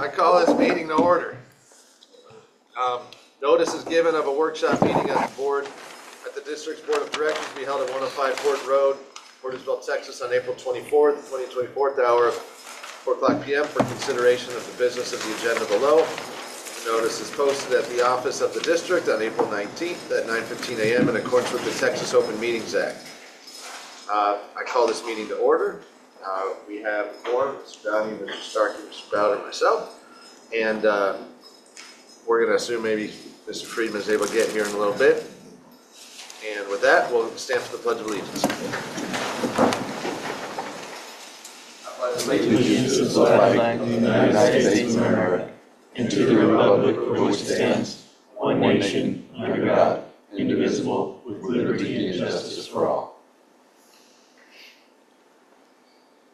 I call this meeting to order. Um, Notice is given of a workshop meeting at the board, at the district's board of directors to be held at 105 Port Road, Port Isabel, Texas, on April 24th, 2024, at the hour of 4 o'clock PM for consideration of the business of the agenda below. Notice is posted at the office of the district on April 19th at 9:15 a.m. in accordance with the Texas Open Meetings Act. Uh, I call this meeting to order. Uh, We have Warren, Mr. Downey, Mr. Starkey, Mr. Bowder, and myself. And uh, we're going to assume maybe Mr. Friedman is able to get here in a little bit. And with that, we'll stand for the Pledge of Allegiance. Allegiance to the flag of the United States of America and to the republic for which it stands, one nation, under God, indivisible, with liberty and justice for all.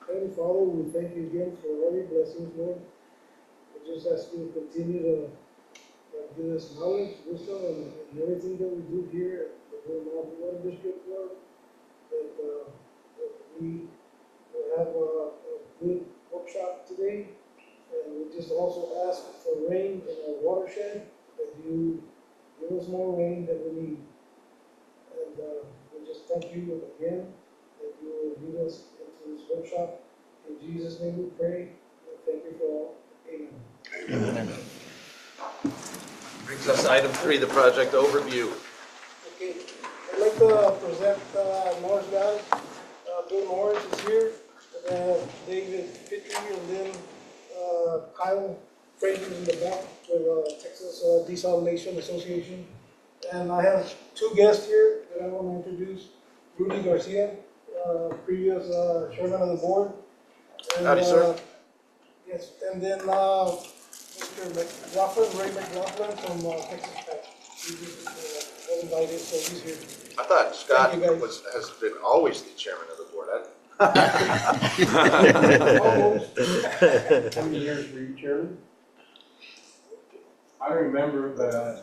Heavenly Father, we thank you again for all your blessings, Lord. Just ask you to continue to uh, give us knowledge, wisdom, and and everything that we do here at the Mountain Water District, Lord. That, uh, that we will have a, a good workshop today. And we just also ask for rain in our watershed, that you give us more rain that we need. And, uh, we just thank you again that you will lead us into this workshop. In Jesus' name we pray, and thank you for all. Amen. Brings us to item three, the project overview. Okay, I'd like to present uh, Morris Valley. Uh, Bill Morris is here, and have David Pitry, and then uh, Kyle Fraser in the back with uh, Texas uh, Desalination Association. And I have two guests here that I want to introduce. Rudy Garcia, uh, previous uh, chairman of the board. And, Howdy, sir. uh, Yes, and then uh, Mr. McLaughlin, Ray McLaughlin from uh, Texas Tech. He just uh, invited, so he's here. I thought Scott Thank you, guys. was, has been always the chairman of the board. I- Almost. How many years were you chairman? I remember, but, uh,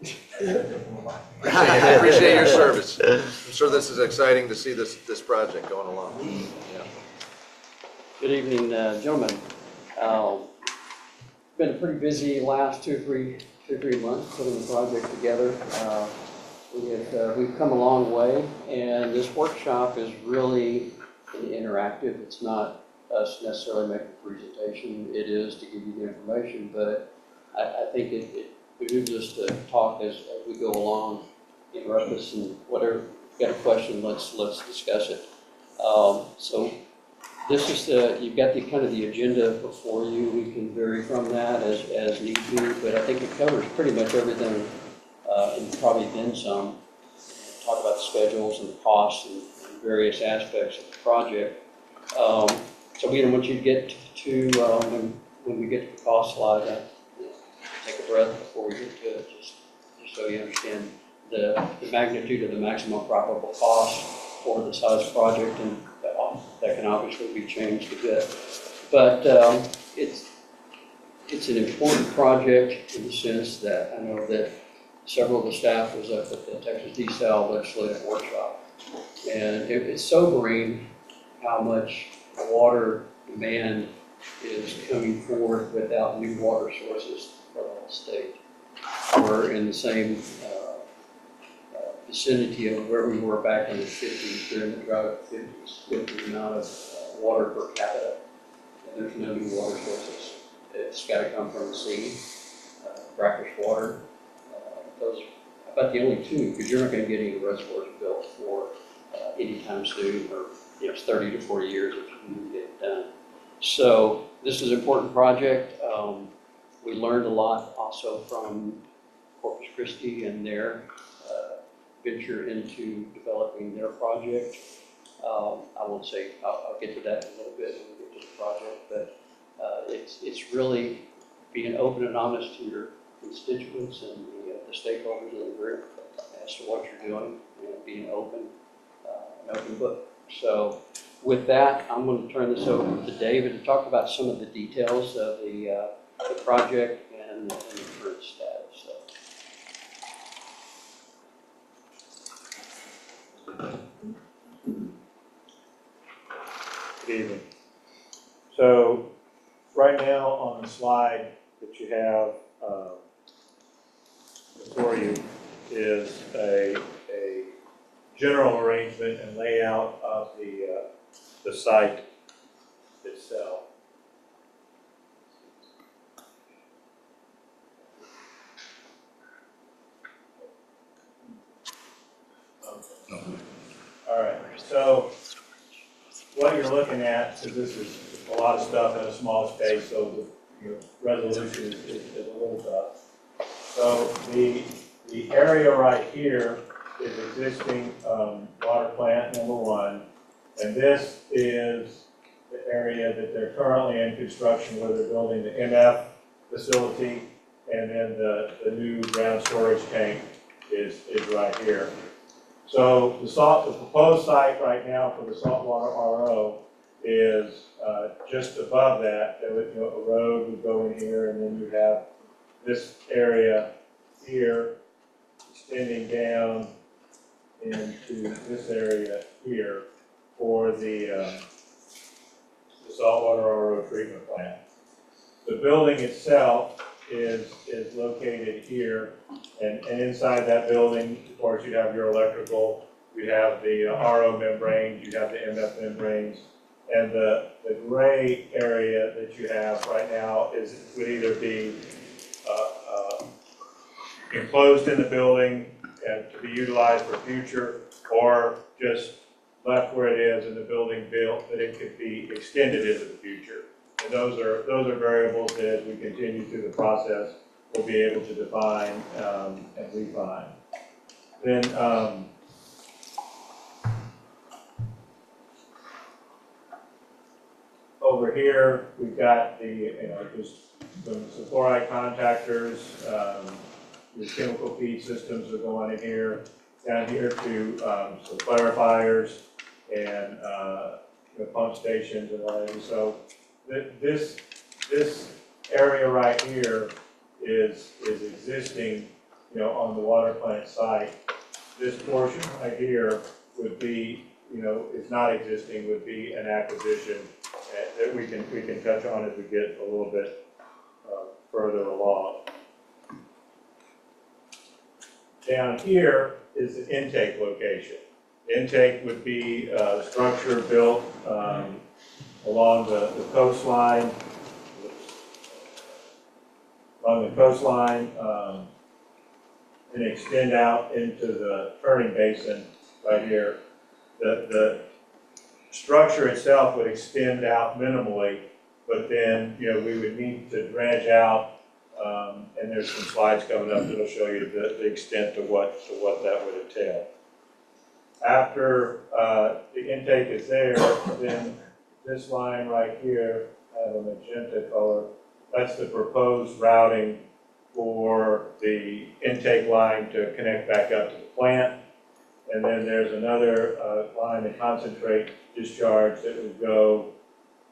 Appreciate I appreciate your service. I'm sure this is exciting to see this, this project going along. Good evening, uh, gentlemen. Uh, Been a pretty busy last two, three, two, three months putting the project together. Uh, We have, uh, we've come a long way, and this workshop is really interactive. It's not us necessarily making a presentation, it is to give you the information, but I, I think it, it behooves us to talk as, as we go along, interrupt us, and whatever, got a question, let's, let's discuss it. Um, So this is the, you've got the, kind of the agenda before you, we can vary from that as, as need be, but I think it covers pretty much everything, uh, and probably then some. Talk about the schedules and the costs and various aspects of the project. Um, so we want you to get to, uh, when, when we get to the cost slide, uh, take a breath before we get to it, just, just so you understand the, the magnitude of the maximum probable cost for the size project and that can obviously be changed a bit. But um, it's, it's an important project in the sense that I know that several of the staff was up at the Texas Desal Legislative Workshop. And it- it's sobering how much water demand is coming forth without new water sources for the state. We're in the same uh, vicinity of where we were back in the fifties, during the drought of the fifties, with the amount of water per capita. And there's no new water sources. It's gotta come from the sea, uh, brackish water. Uh, Those are about the only two, because you're not gonna get any reservoirs built for uh, anytime soon, or, you know, it's thirty to forty years if you can get it done. So this is an important project. Um, We learned a lot also from Corpus Christi and their venture into developing their project. Um, I won't say, I'll, I'll get to that in a little bit when we get to the project, but uh, it's, it's really being open and honest to your constituents and the, uh, the stakeholders of the group as to what you're doing, and being open, uh, an open book. So with that, I'm going to turn this over to David to talk about some of the details of the, uh, the project and and the So right now on the slide that you have um, before you is a, a general arrangement and layout of the, uh, the site itself. All right, so what you're looking at, so this is a lot of stuff in a small space, so the, resolution is, is is a little tough. So the, the area right here is existing, um, water plant number one. And this is the area that they're currently in construction where they're building the MF facility. And then the, the new ground storage tank is, is right here. So the salt, the proposed site right now for the saltwater RO is, uh, just above that. There would, you know, a road would go in here and then you have this area here extending down into this area here for the, uh, the saltwater RO treatment plant. The building itself is, is located here, and, and inside that building, of course, you have your electrical, you have the uh, RO membranes, you have the MF membranes, and the, the gray area that you have right now is, would either be, uh, uh, enclosed in the building and to be utilized for future, or just left where it is and the building built, that it could be extended into the future. And those are, those are variables that as we continue through the process, we'll be able to define, um, and refine. Then, um, over here, we've got the, you know, just some chloride contactors, um, chemical feed systems are going in here, down here to, um, some clarifiers and, uh, know, pump stations and all that. So th- this, this area right here is, is existing, you know, on the water plant site. This portion right here would be, you know, is not existing, would be an acquisition that we can, we can touch on as we get a little bit, uh, further along. Down here is the intake location. Intake would be a structure built um, along the the coastline, along the coastline, um, and extend out into the turning basin right here. The, the structure itself would extend out minimally, but then, you know, we would need to dredge out um, and there's some slides coming up that'll show you the, the extent of what, to what that would entail. After, uh, the intake is there, then this line right here, I have a magenta color, that's the proposed routing for the intake line to connect back up to the plant. And then there's another, uh, line to concentrate discharge that would go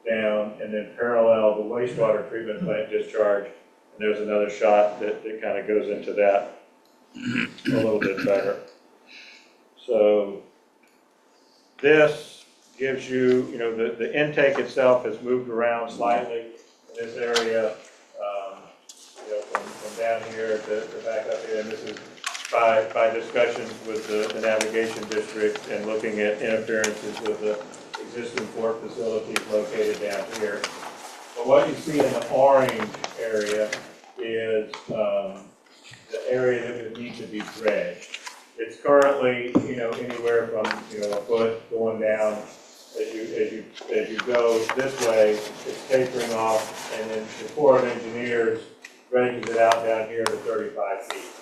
down and then parallel the wastewater treatment plant discharge and there's another shot that, that kind of goes into that a little bit better. So this gives you, you know, the, the intake itself has moved around slightly in this area, um, you know, from, from down here to, to back up here. And this is by, by discussions with the, the navigation district and looking at interferences with the existing port facilities located down here. But what you see in the orange area is um, the area that would need to be dredged. It's currently, you know, anywhere from, you know, a foot going down. As you, as you, as you go this way, it's tapering off, and then the Corps of Engineers dredges it out down here to thirty-five feet.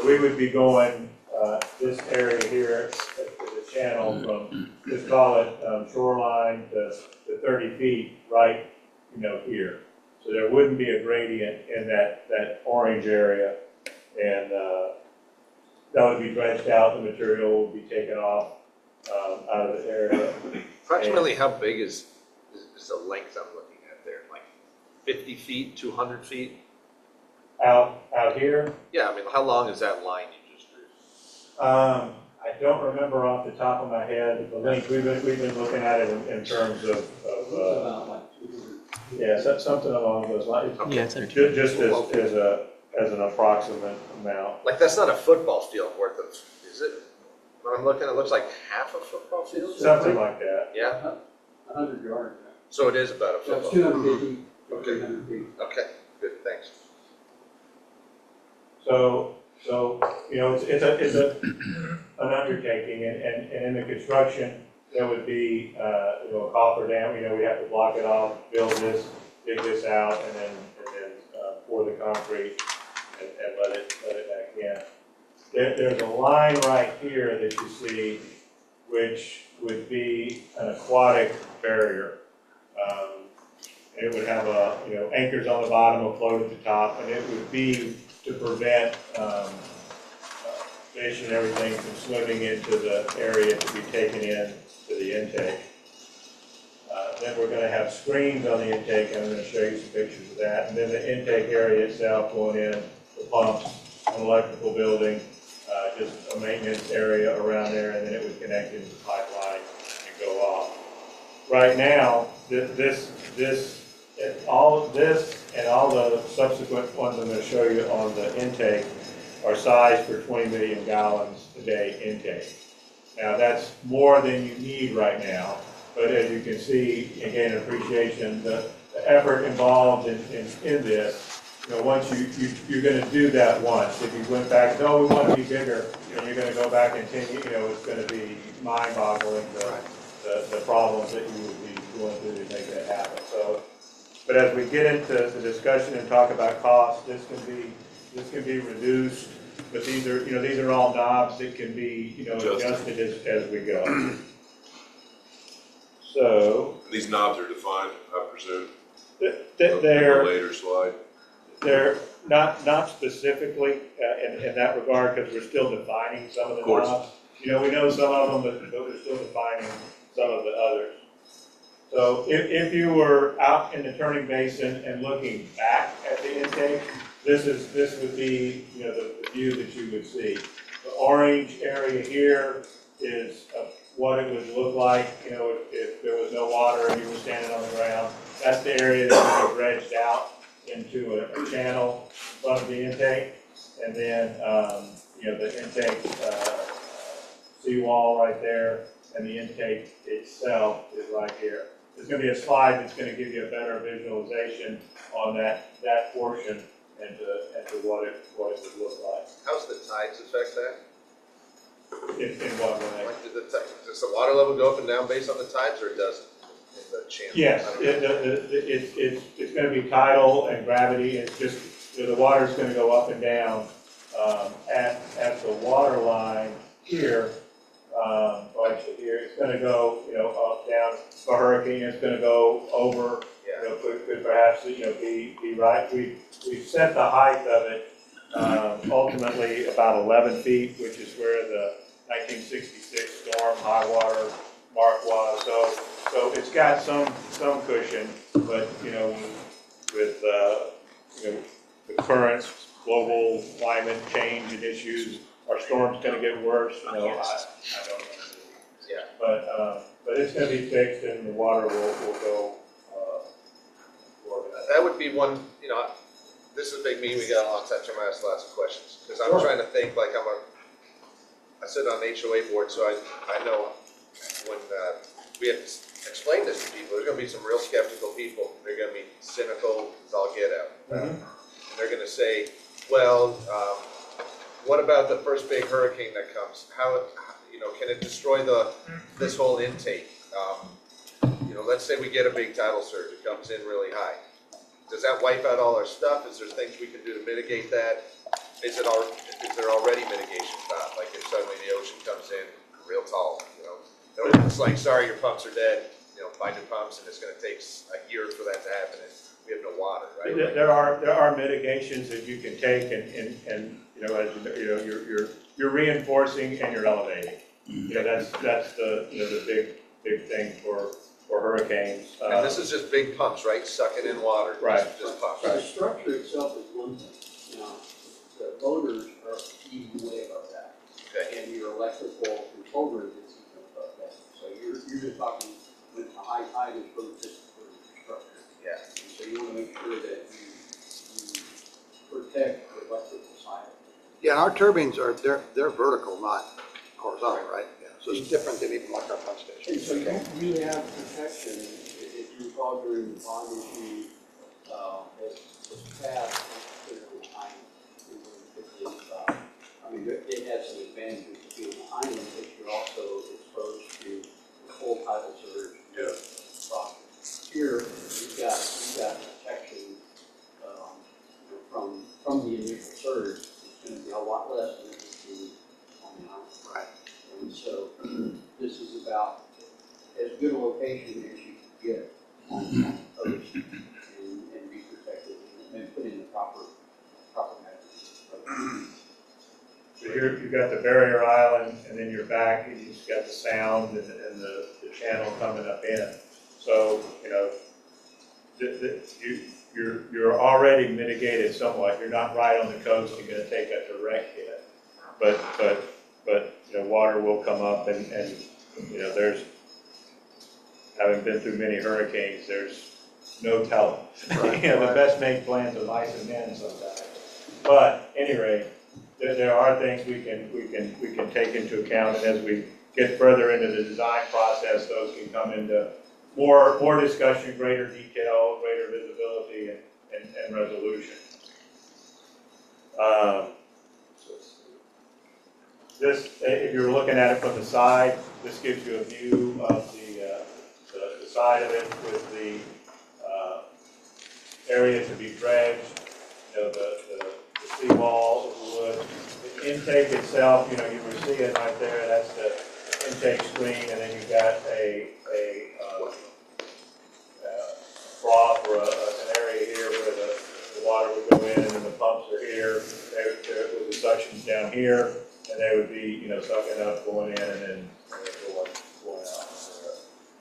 So we would be going, uh, this area here, to the channel from, just call it um, shoreline to, to thirty feet, right you know, here. So there wouldn't be a gradient in that, that orange area. And, uh, that would be dredged out, the material would be taken off, um, out of the area. Approximately how big is, is- is the length I'm looking at there? Like fifty feet, two hundred feet? Out, out here, Yeah, I mean, how long is that line you just drew? um, I don't remember off the top of my head, the length, we've been, we've been looking at it in, in terms of, of, uh, About like two hundred. yeah, so- something along those lines. Okay. Yeah, it's Ju- Just as, as a, as an approximate amount. Like, that's not a football field worth of, is it? When I'm looking, it looks like half a football field? Something like that. Yeah, A hundred yards. so it is about a That's football. two hundred fifty, Okay. three hundred feet. Okay, good, thanks. So, so, you know, it's, it's a, it's a, an undertaking, and, and, and in the construction, there would be, uh, you know, a coffer dam, you know, we have to block it off, build this, dig this out, and then, and then, uh, pour the concrete and, and let it, let it back in. There, there's a line right here that you see, which would be an aquatic barrier. Um, it would have a, you know, anchors on the bottom, a float at the top, and it would be to prevent, um, uh, fish and everything from swimming into the area to be taken in to the intake. Uh, then we're gonna have screens on the intake, and I'm gonna show you some pictures of that, and then the intake area itself going in, the pumps, an electrical building, uh, just a maintenance area around there, and then it would connect into the pipeline and go off. Right now, thi- this, this, all of this and all the subsequent ones I'm gonna show you on the intake are sized for twenty million gallons a day intake. Now, that's more than you need right now, but as you can see, again, appreciation, the, the effort involved in, in, in this, you know, once you, you, you're gonna do that once, if you went back, no, oh, we wanna be bigger, and you're gonna go back and continue, you know, it's gonna be mind-boggling, the, the, the problems that you would be going through to make that happen, so. But as we get into the discussion and talk about costs, this can be, this can be reduced, but these are, you know, these are all knobs that can be, you know, adjusted as, as we go. So, These knobs are defined, I presume, th- th- they're, later slide. they're not, not specifically uh, in, in that regard, because we're still defining some of the Of course. knobs. You know, we know some of them, but, but we're still defining some of the others. So if, if you were out in the turning basin and looking back at the intake, this is, this would be, you know, the, the view that you would see. The orange area here is uh, what it would look like, you know, if, if there was no water and you were standing on the ground. That's the area that would be dredged out into a, a channel of the intake. And then, um, you know, the intake, uh, seawall right there, and the intake itself is right here. There's gonna be a slide that's gonna give you a better visualization on that, that portion and to, and to what it, what it would look like. How's the tides affect that? In, in what way? Like, did the, ti- does the water level go up and down based on the tides, or it doesn't? In the channel? Yes, I don't know. it, the, the, it's, it's, it's gonna be tidal and gravity, it's just, you know, the water's gonna go up and down. Um, at, at the water line here, um, actually here, it's gonna go, you know, up, down, for hurricane, it's gonna go over, you know, could, could perhaps, you know, be, be right. We, we set the height of it, um, ultimately about eleven feet, which is where the nineteen sixty-six storm high water mark was. So, so it's got some, some cushion, but, you know, with, uh, you know, the currents, global climate change and issues, our storm's gonna get worse, you know, I, I don't know. Yeah. But, uh, but it's gonna be fixed and the water will, will go, uh, toward that. that would be one, you know, this is a big meeting, we got a long time, so I'm gonna ask lots of questions, because I'm Sure. trying to think, like, I'm a, I sit on the HOA board, so I, I know when, uh, we have to explain this to people, there's gonna be some real skeptical people, they're gonna be cynical, as all get out. Mhm. And they're gonna say, well, um, what about the first big hurricane that comes? How, you know, can it destroy the, this whole intake? Um, You know, let's say we get a big tidal surge, it comes in really high. Does that wipe out all our stuff? Is there things we can do to mitigate that? Is it al, is there already mitigation like if suddenly the ocean comes in real tall, you know? No, It's like, sorry, your pumps are dead, you know, buy new pumps and it's gonna take a year for that to happen and we have no water, right? There there are, there are mitigations that you can take and, and, and, you know, as, you you know, you're, you're, you're reinforcing and you're elevating. You know, that's, that's the, you know, the big, big thing for, for hurricanes. Uh, And this is just big pumps, right? Sucking in water. Right. Just pumps. The structure itself is one thing, now, the motors are even way above that. Okay. And your electrical controller is even above that. So you're, you're just talking, when a high tide is for just for the structure. Yeah. And so you wanna make sure that you, you protect the electrical side. Yeah, our turbines are, they're, they're vertical, not horizontal, right? Yeah, So it's different than even like our pump station. And so you, you have protection, if if you recall during the bond issue, uh, it was passed, clearly behind, it was, uh, I mean, it it has some advantages to being an island, but you're also exposed to the full tidal surge. Yeah. Here, you've got, you've got protection, um, you know, from, from the initial surge, it's gonna be a lot less than it would be on the island. Right. And so this is about as good a location as you can get on the coast and, and be protected and- and put in the proper, proper measures. So here, you've got the barrier island, and then you're back, and you've got the sound and, and the, the channel coming up in. So, you know, the, the, you, you're, you're already mitigated somewhat, you're not right on the coast, you're gonna take a direct hit. But, but, but, you know, water will come up and, and, you know, there's, having been through many hurricanes, there's no telling. You know, the best made plans of mice and men sometimes. But, anyway, there, there are things we can, we can, we can take into account, and as we get further into the design process, those can come into more, more discussion, greater detail, greater visibility and, and, and resolution. Um, This, if you're looking at it from the side, this gives you a view of the, uh, the, the side of it with the, uh, area to be dredged, you know, the, the the seawall, you. The intake itself, you know, you were seeing right there, that's the intake screen, and then you've got a, a, trough or a, an area here where the, the water would go in, and then the pumps are here, there, there with the suctions down here, and they would be, you know, sucking up, going in, and then, going, going out.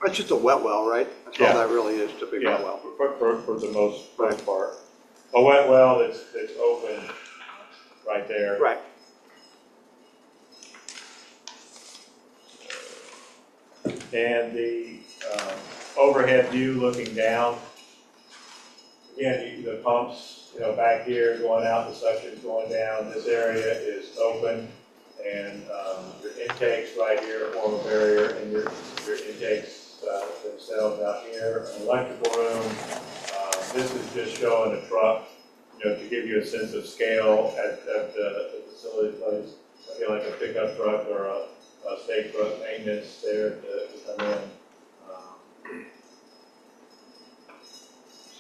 It's just a wet well, right? That's all Yeah. that really is, just a big wet well. for, for, for the most, most part. A wet well that's, that's open right there. Right. And the, um, overhead view looking down. Again, you- the pumps, you know, back here going out, the suction's going down, this area is open. And, um, your intakes right here form a barrier and your, your intakes, uh, themselves out here, an electrical room. Uh, this is just showing a truck, you know, to give you a sense of scale at, at the the facility place. I feel like a pickup truck or a, a state truck maintenance there to, to come in. Um,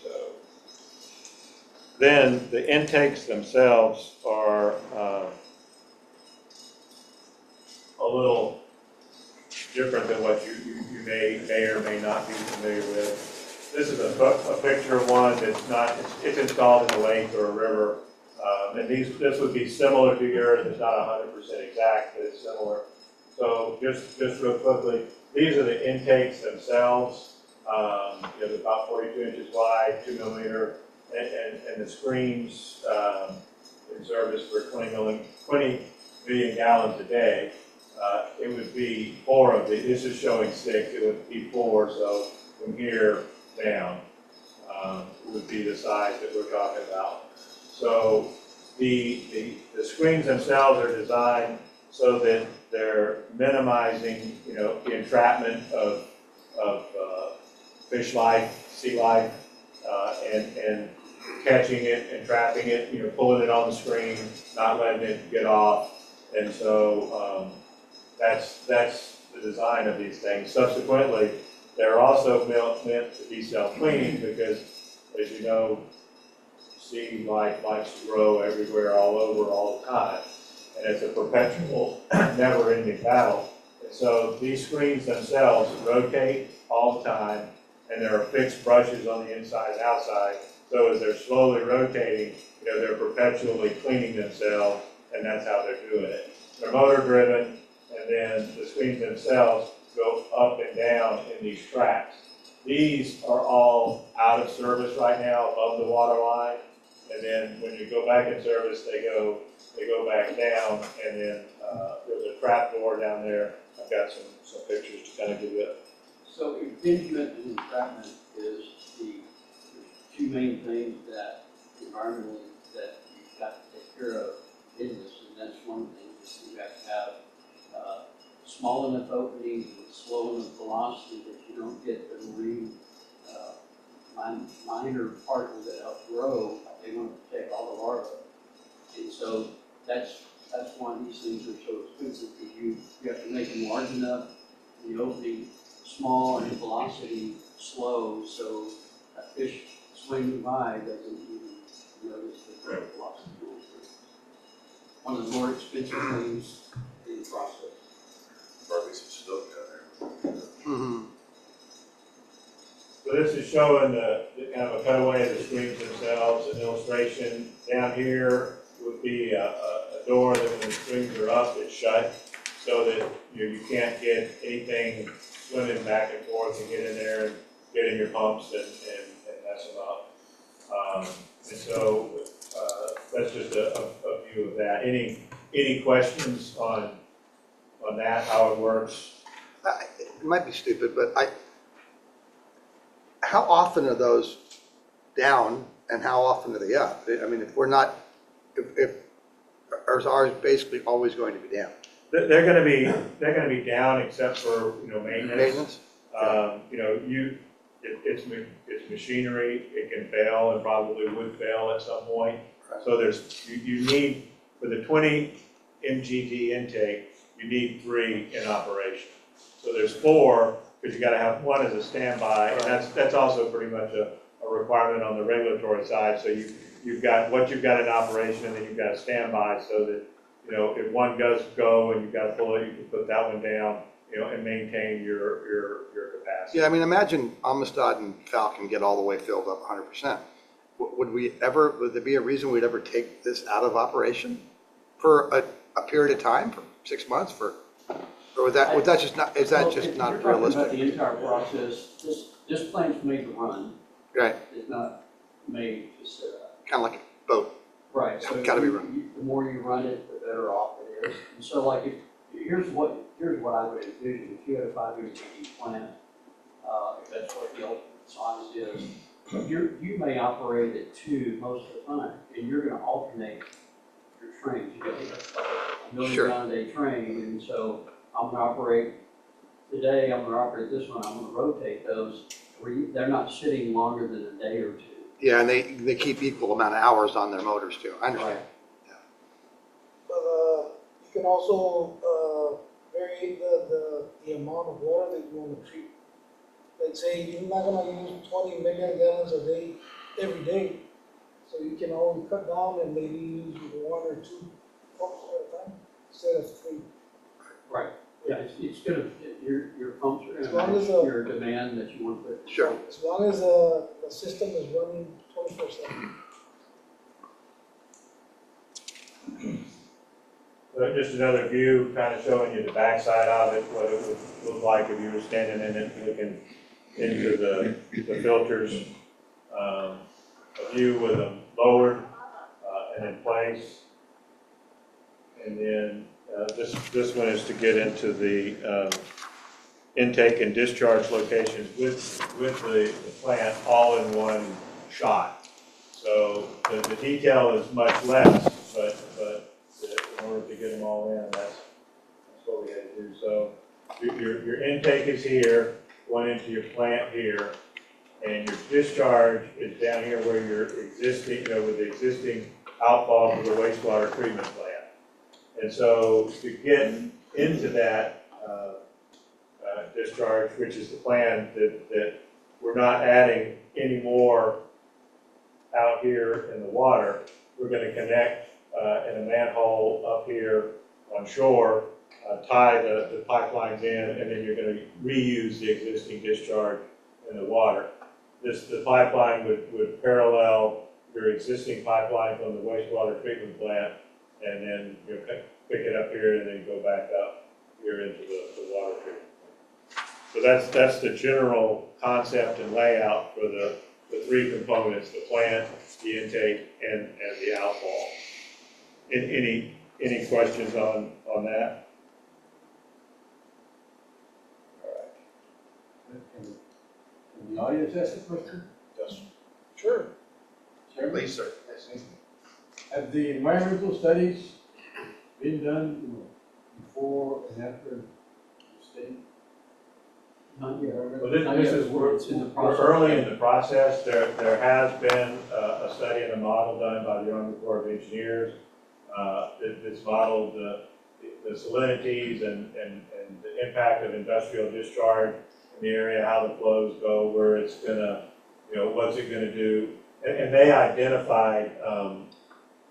So. Then the intakes themselves are, uh, a little different than what you, you, you may, may or may not be familiar with. This is a, a picture of one that's not, it's, it's installed in a lake or a river. Um, and these, this would be similar to yours, it's not hundred percent exact, but it's similar. So just, just real quickly, these are the intakes themselves. Um, you about forty-two inches wide, two millimeter, and, and, and the screens, um, in service for 20 million gallons a day. Uh, it would be four of the, this is showing six, it would be four, so from here down, um, would be the size that we're talking about. So the, the, the screens themselves are designed so that they're minimizing, you know, the entrapment of, of, uh, fish life, sea life, uh, and, and catching it and trapping it, you know, pulling it on the screen, not letting it get off. And so, um, that's, that's the design of these things. Subsequently, they're also built, meant to be self-cleaning because, as you know, sea life likes to grow everywhere, all over, all the time. And it's a perpetual, never-ending battle. And so these screens themselves rotate all the time, and there are fixed brushes on the inside and outside. So as they're slowly rotating, you know, they're perpetually cleaning themselves, and that's how they're doing it. They're motor-driven, and then the screens themselves go up and down in these tracks. These are all out of service right now, above the water line. And then when you go back in service, they go, they go back down, and then, uh, there's a trap door down there. I've got some, some pictures to kind of give you. So impingement and entrapment is two main things that environmentally that you've got to take care of in this, and that's one thing, is you have to have, uh, small enough openings and slow enough velocity that you don't get the marine, uh, min- minor particles that outgrow, they want to protect all the larvae. And so that's, that's why these things are so expensive, because you, you have to make them large enough, the opening small and the velocity slow, so a fish swinging by doesn't even notice the velocity going through. One of the more expensive things in the process. Probably some stuff down there. Mm-hmm. So this is showing the, the kind of a cutaway of the screens themselves, an illustration. Down here would be a, a, a door that when the screens are up, it's shut, so that you, you can't get anything swimming back and forth and get in there and get in your pumps and, and, them up. Um, and so, uh, that's just a, a, view of that. Any, any questions on, on that, how it works? I- It might be stupid, but I, how often are those down and how often are they up? I mean, if we're not, if, if, ours basically always going to be down? They're, they're gonna be, they're gonna be down except for, you know, maintenance. Maintenance? Um, you know, you, it, it's, ma- it's machinery, it can fail and probably would fail at some point. So there's, you, you need, for the twenty MGD intake, you need three in operation. So there's four, because you gotta have one as a standby, and that's, that's also pretty much a, a requirement on the regulatory side. So you, you've got, what you've got in operation, and then you've got a standby, so that, you know, if one does go and you've got a pull it, you can put that one down, you know, and maintain your, your, your capacity. Yeah, I mean, imagine Amistad and Falcon get all the way filled up hundred percent. Would we ever, would there be a reason we'd ever take this out of operation for a, a period of time, for six months, for, or would that, would that just not, is that Well, just if not You're talking about realistic? the entire process, this, this plant's made to run, Right, it's not made to sit up. kind of like a boat. Right, so. It's gotta be you- run. you- The more you run it, the better off it is. And so like if, here's what, here's what I would envision, if you had a five-year TD plant, uh, if that's what the ultimate size is, you're, you may operate at two most of the time, and you're gonna alternate your trains. You got a million Sure. gallon a day train, and so I'm gonna operate, today, I'm gonna operate this one, I'm gonna rotate those, where you, they're not sitting longer than a day or two. Yeah, and they, they keep equal amount of hours on their motors too, I understand. But, uh, you can also, uh, vary the, the, the amount of water that you wanna treat. Let's say you're not gonna use twenty million gallons a day, every day, so you can always cut down and maybe use one or two pumps at a time, instead of three. Right. Yeah, it's, it's gonna, your, your pumps are As gonna long match as, uh, your demand that you want to put. Sure. As long as, uh, the system is running twenty-four seven. Just another view, kind of showing you the backside of it, what it would look like if you were standing in it, looking into the, the filters. Um, A view with them lowered uh, and in place. And then uh, this, this one is to get into the um, intake and discharge locations with, with the the plant all in one shot. So the, the detail is much less, but, to get them all in, that's, that's what we had to do. So your, your, intake is here, going into your plant here, and your discharge is down here where your existing, you know, with the existing outfall for the wastewater treatment plant. And so to get into that, uh, uh, discharge, which is the plan, that, that we're not adding any more out here in the water. We're gonna connect, uh, in a manhole up here on shore, uh, tie the, the pipelines in, and then you're gonna reuse the existing discharge in the water. This, the pipeline would, would parallel your existing pipeline from the wastewater treatment plant, and then, you pick it up here and then go back up here into the, the water treatment. So that's, that's the general concept and layout for the, the three components, the plant, the intake, and, and the outfall. An- Any, any questions on, on that? Can can the audience ask a question? Yes. Sure. Please, sir. Have the environmental studies been done before and after the state? Not yet. Well, this, this is, we're, It's in the we're process. early in the process. There, there has been a, a study and a model done by the Army Corps of Engineers. Uh, that, that's modeled the, the salinities and, and, and the impact of industrial discharge in the area, how the flows go, where it's gonna, you know, what's it gonna do? And, and they identified, um,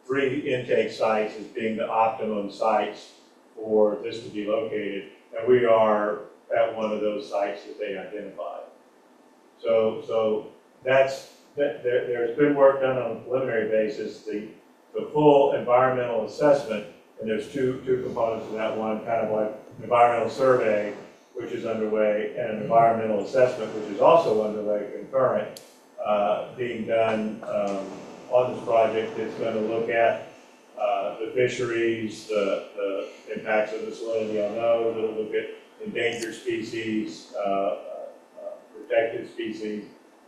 three intake sites as being the optimum sites for this to be located. And we are at one of those sites that they identified. So, so that's, that, there, there's been work done on a preliminary basis, the, the full environmental assessment, and there's two, two components to that, one kind of like an environmental survey, which is underway, and an environmental assessment, which is also underway concurrent, uh, being done, um, on this project, it's gonna look at, uh, the fisheries, the, the impacts of the salinity on those, it'll look at endangered species, uh, uh, protected species,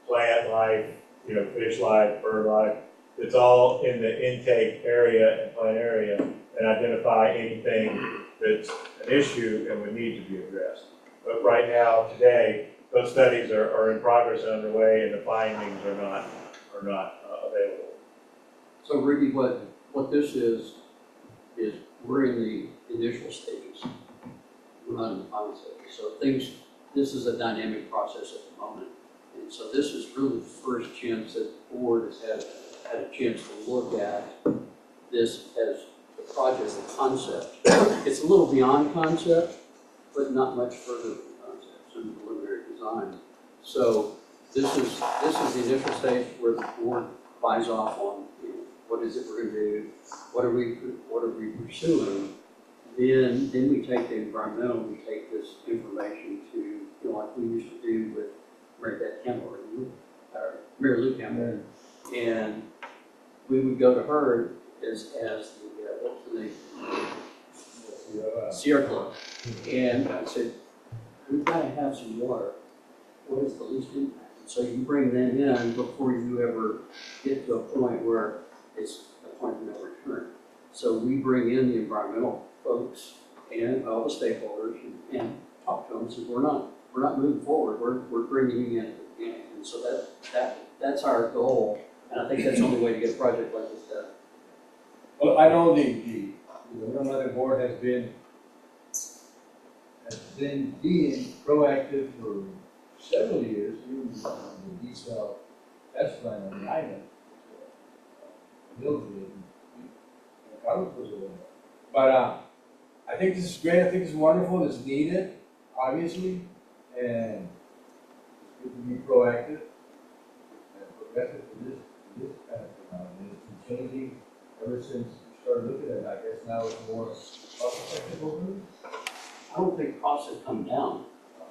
plant life, you know, fish life, bird life. It's all in the intake area and plant area and identify anything that's an issue and would need to be addressed. But right now, today, those studies are, are in progress and underway and the findings are not, are not uh, available. So really what, what this is, is we're in the initial stages. We're not in the final stages. So things, this is a dynamic process at the moment. And so this is really the first chance that the board has had, had a chance to look at this as the project, the concept. It's a little beyond concept, but not much further than concept, some preliminary design. So this is, this is the initial stage where the board buys off on, you know, what is it we're gonna do? What are we, what are we pursuing? Then, then we take the environmental, we take this information to, you know, like we used to do with Mary Beth Campbell, or Mary Lou Campbell. And we would go to her as, as the, uh, what's the name? Sierra Club. And I said, we've gotta have some water. What is the least impact? So you bring them in before you ever get to a point where it's a point of no return. So we bring in the environmental folks and all the stakeholders and- and talk to them, so we're not, we're not moving forward, we're, we're bringing you in. And so that, that, that's our goal, and I think that's the only way to get a project like this done. Well, I know the, the, the Winona Board has been, has been being proactive for several years, even the desal test plant on the island. And Carlos was. But, uh, I think this is great, I think it's wonderful, it's needed, obviously, and it's good to be proactive and progressive for this, for this kind of technology, it's been changing ever since we started looking at it, I guess now it's more cost effective over there. I don't think costs have come down, uh,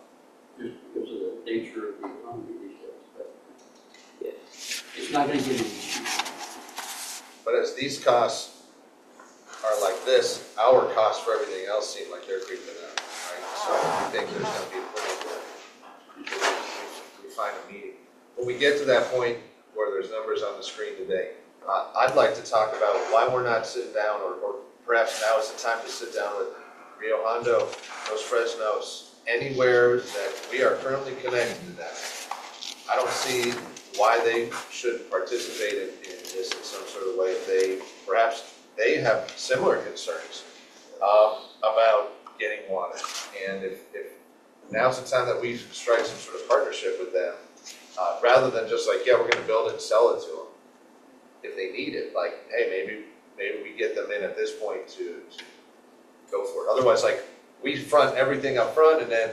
just because of the nature of the economy these days, but yeah, it's not gonna get any cheaper. But as these costs are like this, our costs for everything else seem like they're creeping up, right? So I think there's gonna be a point where we- we find a meeting. When we get to that point where there's numbers on the screen today, I'd like to talk about why we're not sitting down, or, or perhaps now is the time to sit down with Rio Hondo, Los Fresnos, anywhere that we are currently connected to that. I don't see why they shouldn't participate in, in this in some sort of way. They, perhaps they have similar concerns, um, about getting water. And if, if now's the time that we strike some sort of partnership with them, uh, rather than just like, yeah, we're gonna build it and sell it to them. If they need it, like, hey, maybe, maybe we get them in at this point to, to go for it. Otherwise, like, we front everything up front and then,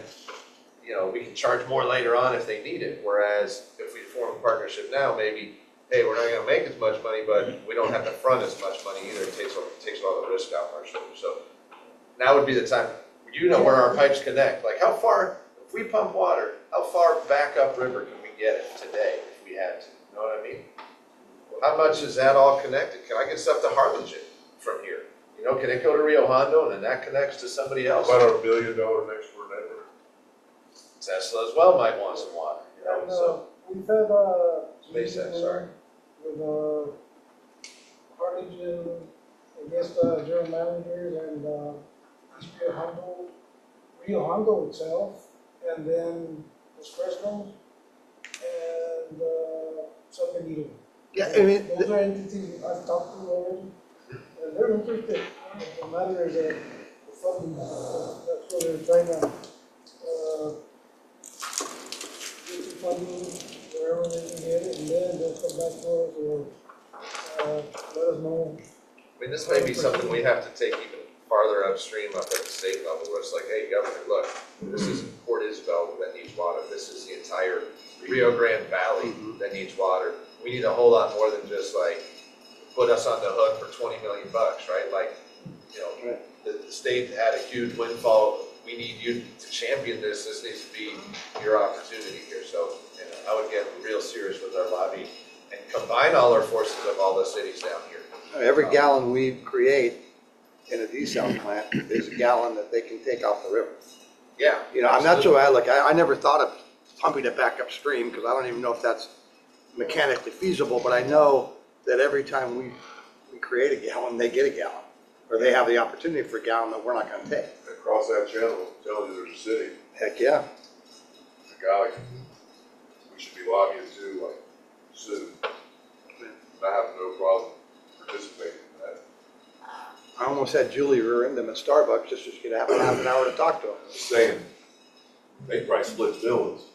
you know, we can charge more later on if they need it. Whereas if we form a partnership now, maybe, hey, we're not gonna make as much money, but we don't have to front as much money either. It takes, all- takes all the risk off our shoulders. So now would be the time, you know where our pipes connect. Like, how far, if we pump water, how far back upriver can we get it today if we had to? You know what I mean? How much is that all connected? Can I get stuff to Harlingen from here? You know, can it go to Rio Hondo and then that connects to somebody else? About our billion dollar next door neighbor. Tesla as well might want some water, you know, And, so. uh, we've had, uh. SpaceX, sorry. With, uh, Harlingen, I guess, uh, general managers and, uh, East Rio Hondo, Rio Hondo itself, and then Los Fresnos, and, uh, San Benito. Yeah, I mean, Those are entities I've talked to already, and they're interested. The matter is that the funding, uh, that's what they're trying to, uh, get the funding wherever they can get it, and then they'll come back to us or, uh, let us know. I mean, this may be something we have to take even farther upstream up at the state level, where it's like, hey, governor, look, this isn't Port Isabel that needs water, this is the entire Rio Grande Valley that needs water. We need a whole lot more than just like, put us on the hook for twenty million bucks, right? Like, you know, the, the state had a huge windfall, we need you to champion this, this needs to be your opportunity here. So, you know, I would get real serious with our lobby and combine all our forces of all the cities down here. every um, gallon we create in a desal plant is a gallon that they can take off the river. Yeah. You know, I'm not so, I like, I, I never thought of pumping it back upstream, because I don't even know if that's mechanically feasible, but I know that every time we, we create a gallon, they get a gallon, or they have the opportunity for a gallon that we're not gonna take. Across that channel, tells you there's a city, Heck, yeah. a guy, we should be lobbying to, like, soon. And I have no problem participating in that. I almost had Julie rear end them at Starbucks just to have a half an hour to talk to them. Just saying, they probably split bills.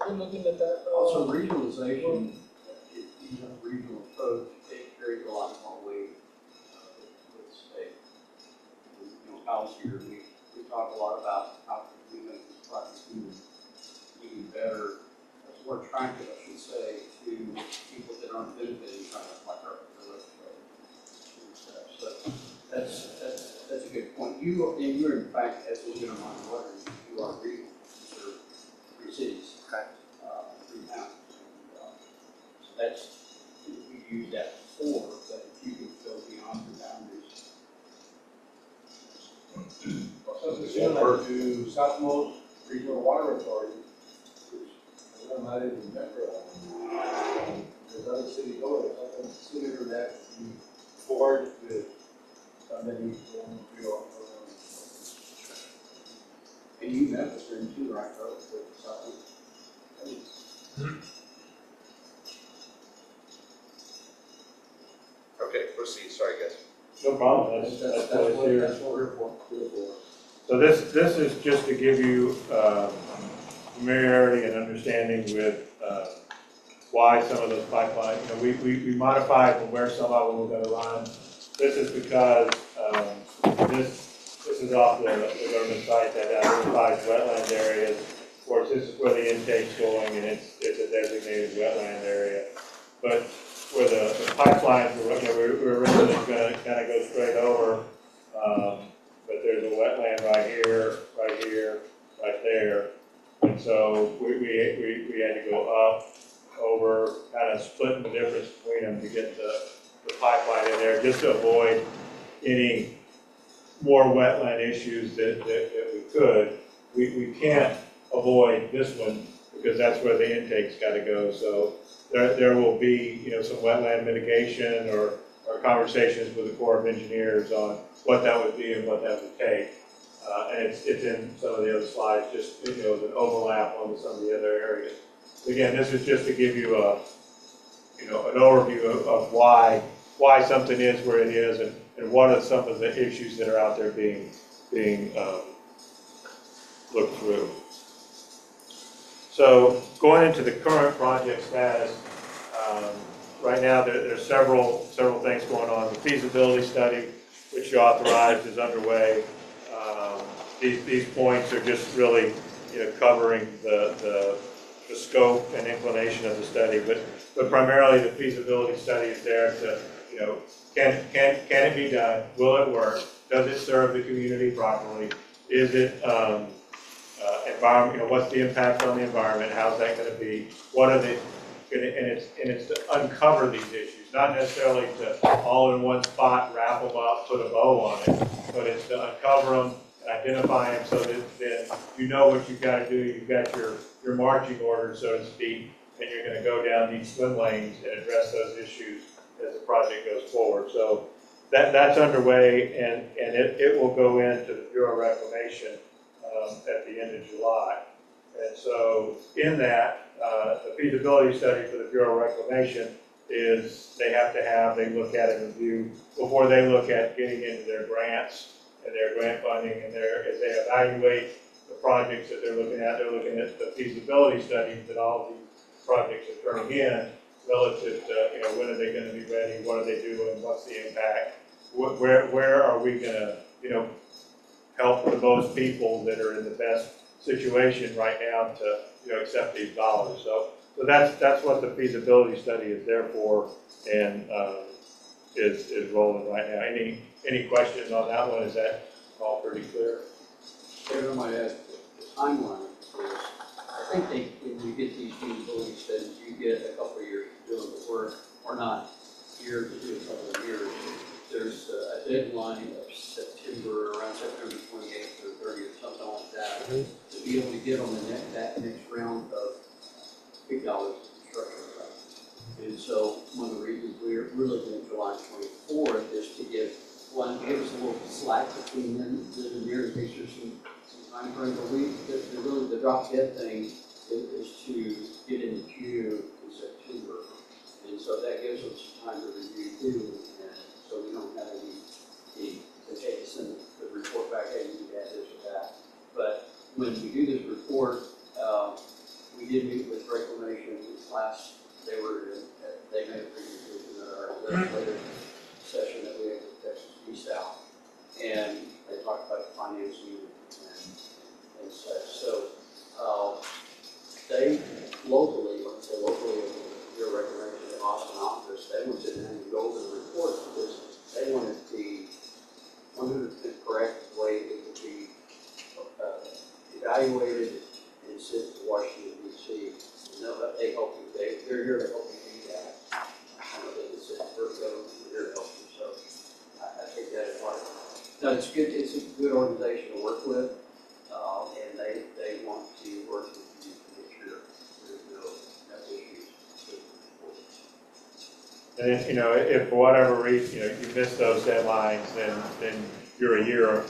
Been looking at that, Also, uh, regionalization, if you a regional approach, it carries a lot more weight uh, with the state. You know, Al's here, we, we talk a lot about how can we make this project even, better, as more attractive, I should say, to people that aren't benefiting from it, like our, and stuff. So that's, that's, that's a good point. You, and you're in fact, as we get on water, you are regional, you serve three cities Okay. uh, three pounds. And, uh, So that's, we use that before, but if you could go beyond the boundaries. Something similar to Southmost Regional Water Authority, which I'm not even a member of. There's other city go there, I consider that the board with somebody from Rio. And you met with them too, right, Carl, with Southwood? Okay, proceed, sorry guys. No problem, that's, That's, that's that's what it's here. that's what we're for, we're for. So this, this is just to give you uh, familiarity and understanding with uh, why some of those pipelines, you know, we, we we modified from where some of them were gonna run. This is because um, this, this is off the the government site that identifies wetland areas. Course, this is where the intake's going and it's, it's a designated wetland area. But where the the pipelines, were, you know, we we were originally gonna kind of go straight over. um, but there's a wetland right here, right here, right there. And so we, we, we, we had to go up, over, kind of splitting the difference between them to get the, the pipeline in there, just to avoid any more wetland issues that, that, that we could. We, we can't avoid this one, because that's where the intake's gotta go, so there, there will be, you know, some wetland mitigation or, or conversations with the Corps of Engineers on what that would be and what that would take. Uh, and it's, it's in some of the other slides, just, you know, an overlap on some of the other areas. Again, this is just to give you a, you know, an overview of, of why, why something is where it is and, and what are some of the issues that are out there being, being, um, looked through. So going into the current project status, um, right now, there, there's several, several things going on. The feasibility study, which you authorized, is underway. Um, These, these points are just really, you know, covering the, the, the scope and inclination of the study. But, but primarily, the feasibility study is there to, you know, can, can, can it be done? Will it work? Does it serve the community properly? Is it, um, uh, environment, you know, what's the impact on the environment? How's that gonna be? What are the, and it- and it's, and it's to uncover these issues, not necessarily to all in one spot, wrap them up, put a bow on it, but it's to uncover them, identify them so that then you know what you've gotta do, you've got your, your marching orders, so to speak, and you're gonna go down these swim lanes and address those issues as the project goes forward. So that, that's underway, and, and it, it will go into the Bureau of Reclamation um, at the end of July. And so in that, uh, the feasibility study for the Bureau of Reclamation is they have to have, they look at and review before they look at getting into their grants and their grant funding and their, as they evaluate the projects that they're looking at, they're looking at the feasibility studies that all these projects are turning in relative to, you know, when are they gonna be ready, what are they doing, what's the impact? Where, where are we gonna, you know, help the most people that are in the best situation right now to, you know, accept these dollars? So, so that's, that's what the feasibility study is there for and, um, is, is rolling right now. Any, any questions on that one? Is that all pretty clear? I might ask, the timeline is, I think they, when you get these feasibility studies, you get a couple of years to doing the work, or not years, to do a couple of years. There's a deadline of September, around September twenty-eighth or thirtieth, something like that, mhm. to be able to get on the next, that next round of big dollars construction projects. And so, one of the reasons we're, we're looking at July twenty-fourth is to give, one, give us a little slack between then, then and there, in case there's some, some time frame, but we, the, the really, the drop dead thing is, is to get into queue in September. And so that gives us time to review too, and so we don't have any, any, to take us in the report back, hey, you need to add this or that. But when we do this report, um, we did meet with reclamation last, they were, in- they made a presentation at our legislative session that we had with Texas East South. And they talked about financing and, and such, so, uh, they locally, let's say locally, your recommendation in Austin office, they wanted to then go over the report because they wanted the one hundred percent correct way it would be, uh, evaluated and sent to Washington DC. And they'll, they help you, they, they're here to help you do that. I know they can send Virgo, they're here to help you, so I, I take that as part of it. No, it's good, it's a good organization to work with, uh, and they, they want to work with you to make sure there's no, no issues. And if, you know, if for whatever reason, you know, you miss those deadlines, then, then you're a year,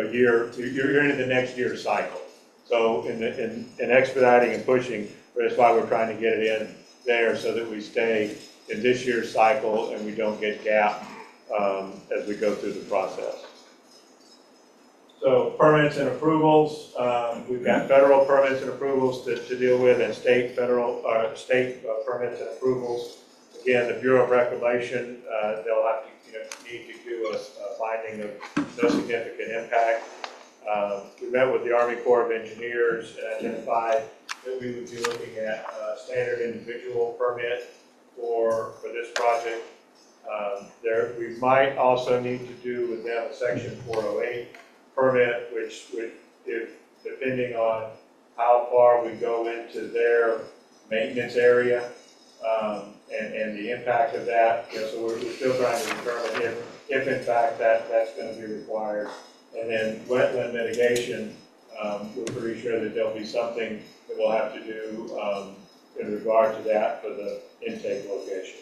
a year, you're, you're into the next year's cycle. So in, the- in, in expediting and pushing, that's why we're trying to get it in there so that we stay in this year's cycle and we don't get gapped, um, as we go through the process. So permits and approvals, um, we've got federal permits and approvals to, to deal with and state, federal, uh, state uh, permits and approvals. Again, the Bureau of Reclamation, uh, they'll have to, you know, need to do a, a finding of no significant impact. Um, we met with the Army Corps of Engineers and identified that we would be looking at a standard individual permit for, for this project. Um, there, we might also need to do with them a section four oh eight permit, which would, if, depending on how far we go into their maintenance area, um, and, and the impact of that, you know, so we're, we're still trying to determine if, if in fact that, that's gonna be required. And then wetland mitigation, um, we're pretty sure that there'll be something that we'll have to do, um, in regard to that for the intake location.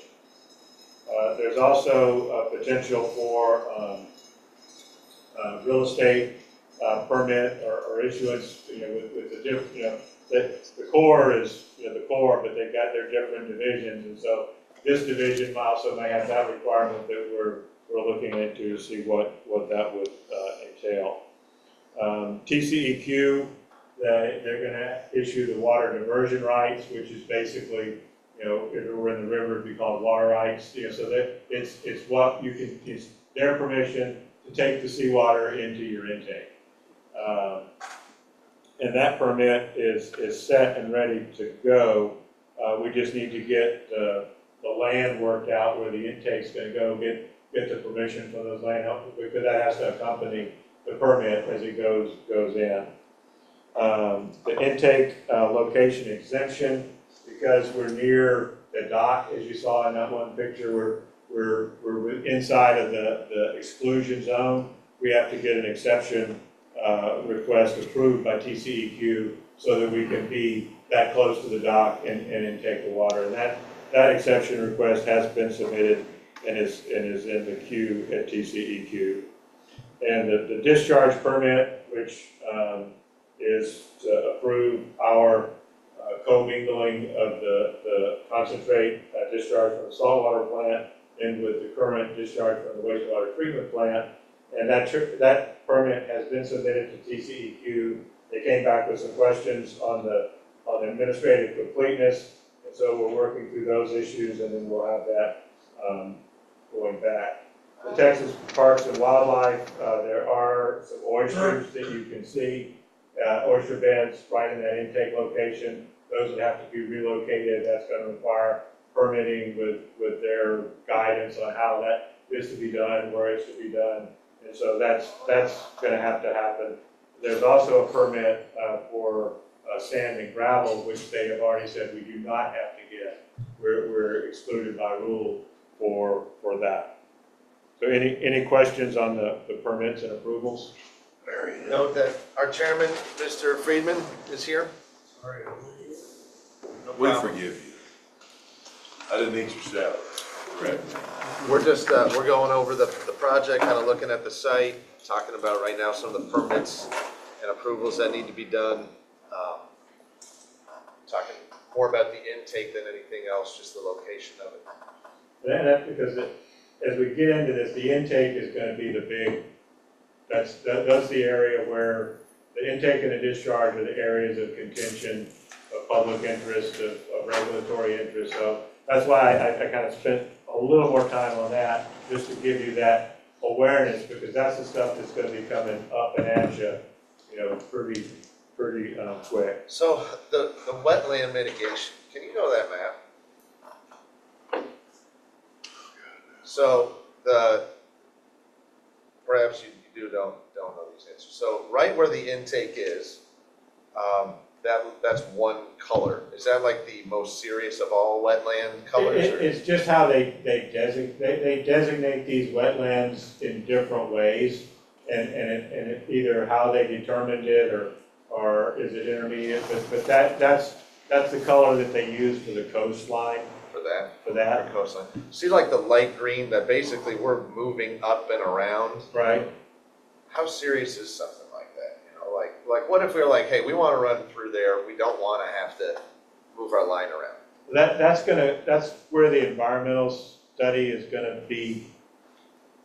Uh, there's also a potential for, um, uh, real estate, uh, permit or, or issuance, you know, with, with the different, you know, the, the core is, you know, the core, but they've got their different divisions, and so this division also may have that requirement that we're, we're looking into to see what, what that would, uh, entail. Um, TCEQ, they, they're gonna issue the water diversion rights, which is basically, you know, if it were in the river, it'd be called water rights, you know, so that it's, it's what you can, it's their permission to take the seawater into your intake. Um, and that permit is, is set and ready to go. Uh, we just need to get the, the land worked out where the intake's gonna go, get, get the permission from those land, because that has to accompany the permit as it goes, goes in. Um, the intake, uh, location exemption, because we're near the dock, as you saw in that one picture, we're, we're, we're inside of the, the exclusion zone. We have to get an exception, uh, request approved by TCEQ so that we can be that close to the dock and, and intake the water. And that, that exception request has been submitted and is, and is in the queue at TCEQ. And the, the discharge permit, which, um, is to approve our uh, commingling of the, the concentrate uh, discharge from the saltwater plant and with the current discharge from the wastewater treatment plant. And that, tr- that permit has been submitted to TCEQ. They came back with some questions on the, on administrative completeness. And so we're working through those issues and then we'll have that, um, going back. The Texas Parks and Wildlife, uh, there are some oysters that you can see, uh, oyster beds right in that intake location. Those would have to be relocated. That's gonna require permitting with, with their guidance on how that is to be done, where it's to be done. And so that's, that's gonna have to happen. There's also a permit, uh, for, uh, sand and gravel, which they have already said we do not have to get. We're, we're excluded by rule for, for that. So any, any questions on the, the permits and approvals? Note that our chairman, Mr. Friedman, is here. No We problem. forgive you. I didn't eat your salad. Correct. We're just, uh, we're going over the, the project, kind of looking at the site, talking about right now some of the permits and approvals that need to be done. Um, Talking more about the intake than anything else, just the location of it. And that's because it, as we get into this, the intake is gonna be the big, that's, that, that's the area where the intake and the discharge are the areas of contention, of public interest, of, of regulatory interest. So that's why I, I kind of spent a little more time on that, just to give you that awareness, because that's the stuff that's gonna be coming up and at you, you know, pretty, pretty, uh, quick. So the, the wetland mitigation, can you go to that map? So the, perhaps you you do don't, don't know these answers. So right where the intake is, um, that, that's one color. Is that like the most serious of all wetland colors? It- or- it- It's just how they, they designate, they, they designate these wetlands in different ways. And, and it, and it either how they determined it or, or is it intermediate, but, but that, that's, that's the color that they use for the coastline For that, for for that, coastline. See like the light green that basically we're moving up and around? right? How serious is something like that? You know, like, what if we we're like, hey, we wanna run through there, we don't wanna have to move our line around? That, that's gonna, that's where the environmental study is gonna be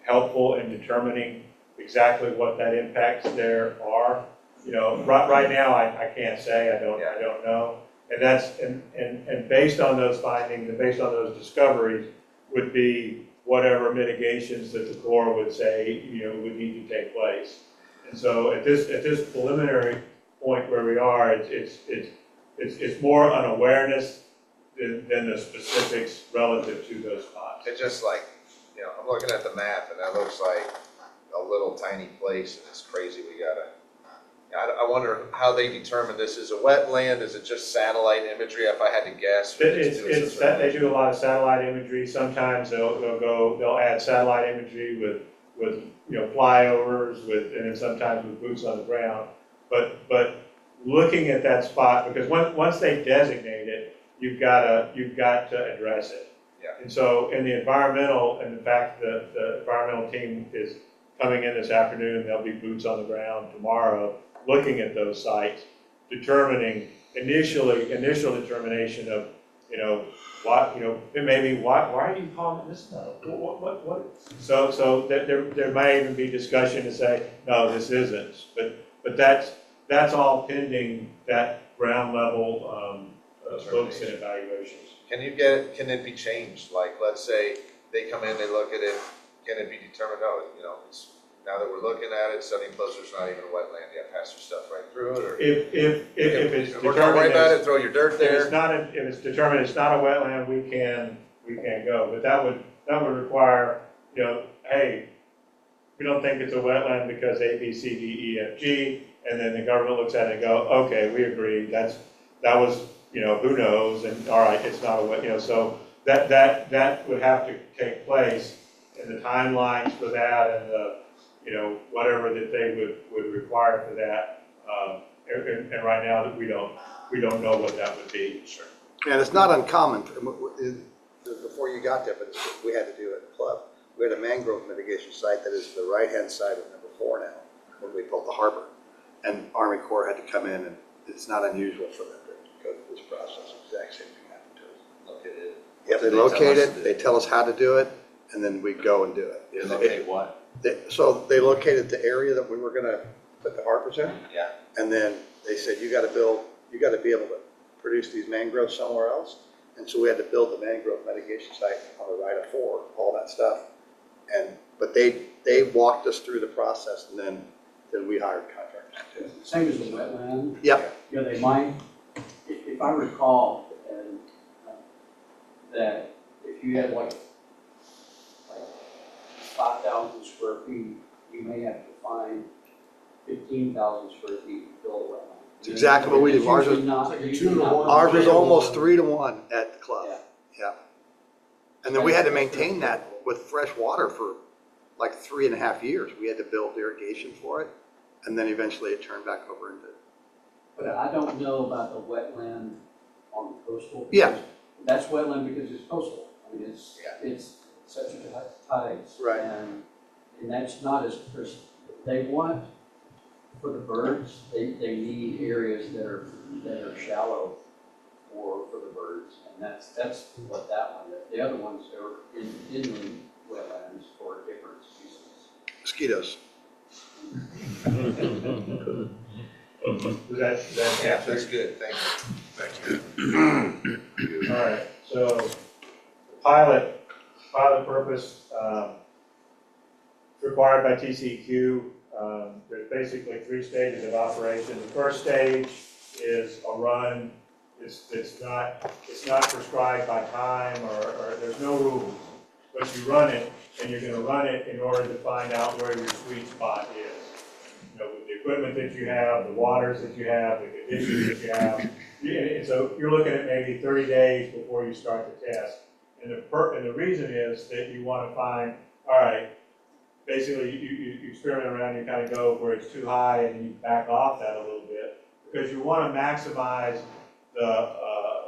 helpful in determining exactly what that impacts there are. You know, right, right now, I, I can't say, I don't, I don't know. And that's, and, and, and based on those findings and based on those discoveries would be whatever mitigations that the Corps would say, you know, would need to take place. And so at this, at this preliminary point where we are, it's, it's, it's, it's, it's more an awareness than, than the specifics relative to those spots. It's just like, you know, I'm looking at the map and that looks like a little tiny place and it's crazy, we gotta. I, I wonder how they determine this is a wetland, is it just satellite imagery, if I had to guess? It's, doing it's, that, they do a lot of satellite imagery, sometimes they'll, they'll go, they'll add satellite imagery with, with, you know, flyovers with, and then sometimes with boots on the ground. But, but looking at that spot, because once, once they designate it, you've gotta, you've got to address it. Yeah. And so in the environmental, and in fact, the, the environmental team is coming in this afternoon, there'll be boots on the ground tomorrow, looking at those sites, determining initially, initial determination of, you know, what, you know, it may be, why, why are you calling this no? What, what, what? So, so there, there, there may even be discussion to say, no, this isn't, but, but that's, that's all pending that ground level, um, uh, and evaluations. Can you get, can it be changed? Like, let's say they come in, they look at it, can it be determined, oh, you know, it's, now that we're looking at it, Sunny Closer's not even a wetland yet, pass your stuff right through it, or? If, if, if, if it's We're not worried determined about as- it, throw your dirt If it's there. not, a- if it's determined it's not a wetland, we can, we can go, but that would, that would require, you know, hey, we don't think it's a wetland because A, B, C, D, E, F, G, and then the government looks at it and go, okay, we agree, that's, that was, you know, who knows, and all right, it's not a wet, you know, so that, that, that would have to take place, and the timelines for that and the, you know, whatever that they would, would require for that, um, and, and- and right now, that we don't, we don't know what that would be. Sure. And it's not uncommon, for- w- w- before you got there, but it's- we had to do it at the club. We had a mangrove mitigation site that is the right-hand side of number four now, when we built the harbor. And Army Corps had to come in, and it's not unusual for them to go through this process, exact same thing happened to us. Located. Yep, they They tell locate us it, to- they tell us how to do it, and then we go and do it. You locate what? They- So they located the area that we were gonna put the harbors in. Yeah. And then they said, you gotta build, you gotta be able to produce these mangroves somewhere else. And so we had to build the mangrove mitigation site on the right of four, all that stuff. And, but they, they walked us through the process and then, then we hired contractors to do it. Same as the wetland, Yep, you know, they might, if, if I recall, and, uh, that if you had like, like five thousand square feet, you may have to find fifteen thousand square feet to build a wetland. It's exactly what we did. It's Ours was- usually not- It's like a two to not- one. ours was almost three to one at the club. Yeah. Yeah. And then we had to maintain that with fresh water for like three and a half years. We had to build irrigation for it. And then eventually it turned back over into, But I don't know about the wetland on the coastal. Yeah. That's wetland because it's coastal. I mean, it's, Yeah. it's such a tides. Right. And, and that's not as, pers- they want, for the birds, they, they need areas that are, that are shallow for, for the birds. And that's, that's what that one is. The other ones are in, inland wetlands for different species. mosquitoes. Does that, does that Yeah, answer? that's good, thank you. Thank you. All right, so the pilot, pilot purpose, um, required by TCEQ, um, there's basically three stages of operation. The first stage is a run, it's, it's not, it's not prescribed by time or, or there's no rules. But you run it, and you're gonna run it in order to find out where your sweet spot is. You know, with the equipment that you have, the waters that you have, the conditions that you have, and so you're looking at maybe thirty days before you start the test. And the per, and the reason is that you wanna find, all right, basically, you, you, you experiment around, you kinda go where it's too high and you back off that a little bit. Because you wanna maximize the, uh,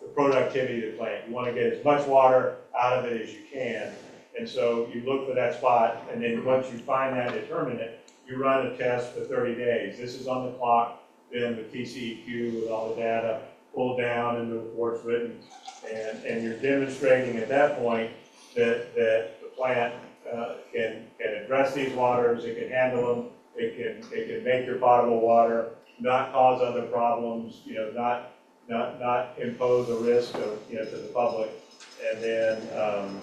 the productivity of the plant. You wanna get as much water out of it as you can. And so you look for that spot, and then once you find that, determine it, you run a test for thirty days. This is on the clock, then with TCEQ with all the data pulled down and the reports written. And, and you're demonstrating at that point that, that the plant, uh, can, can address these waters, it can handle them, it can, it can make your potable water, not cause other problems, you know, not, not, not impose a risk of, you know, to the public. And then, um,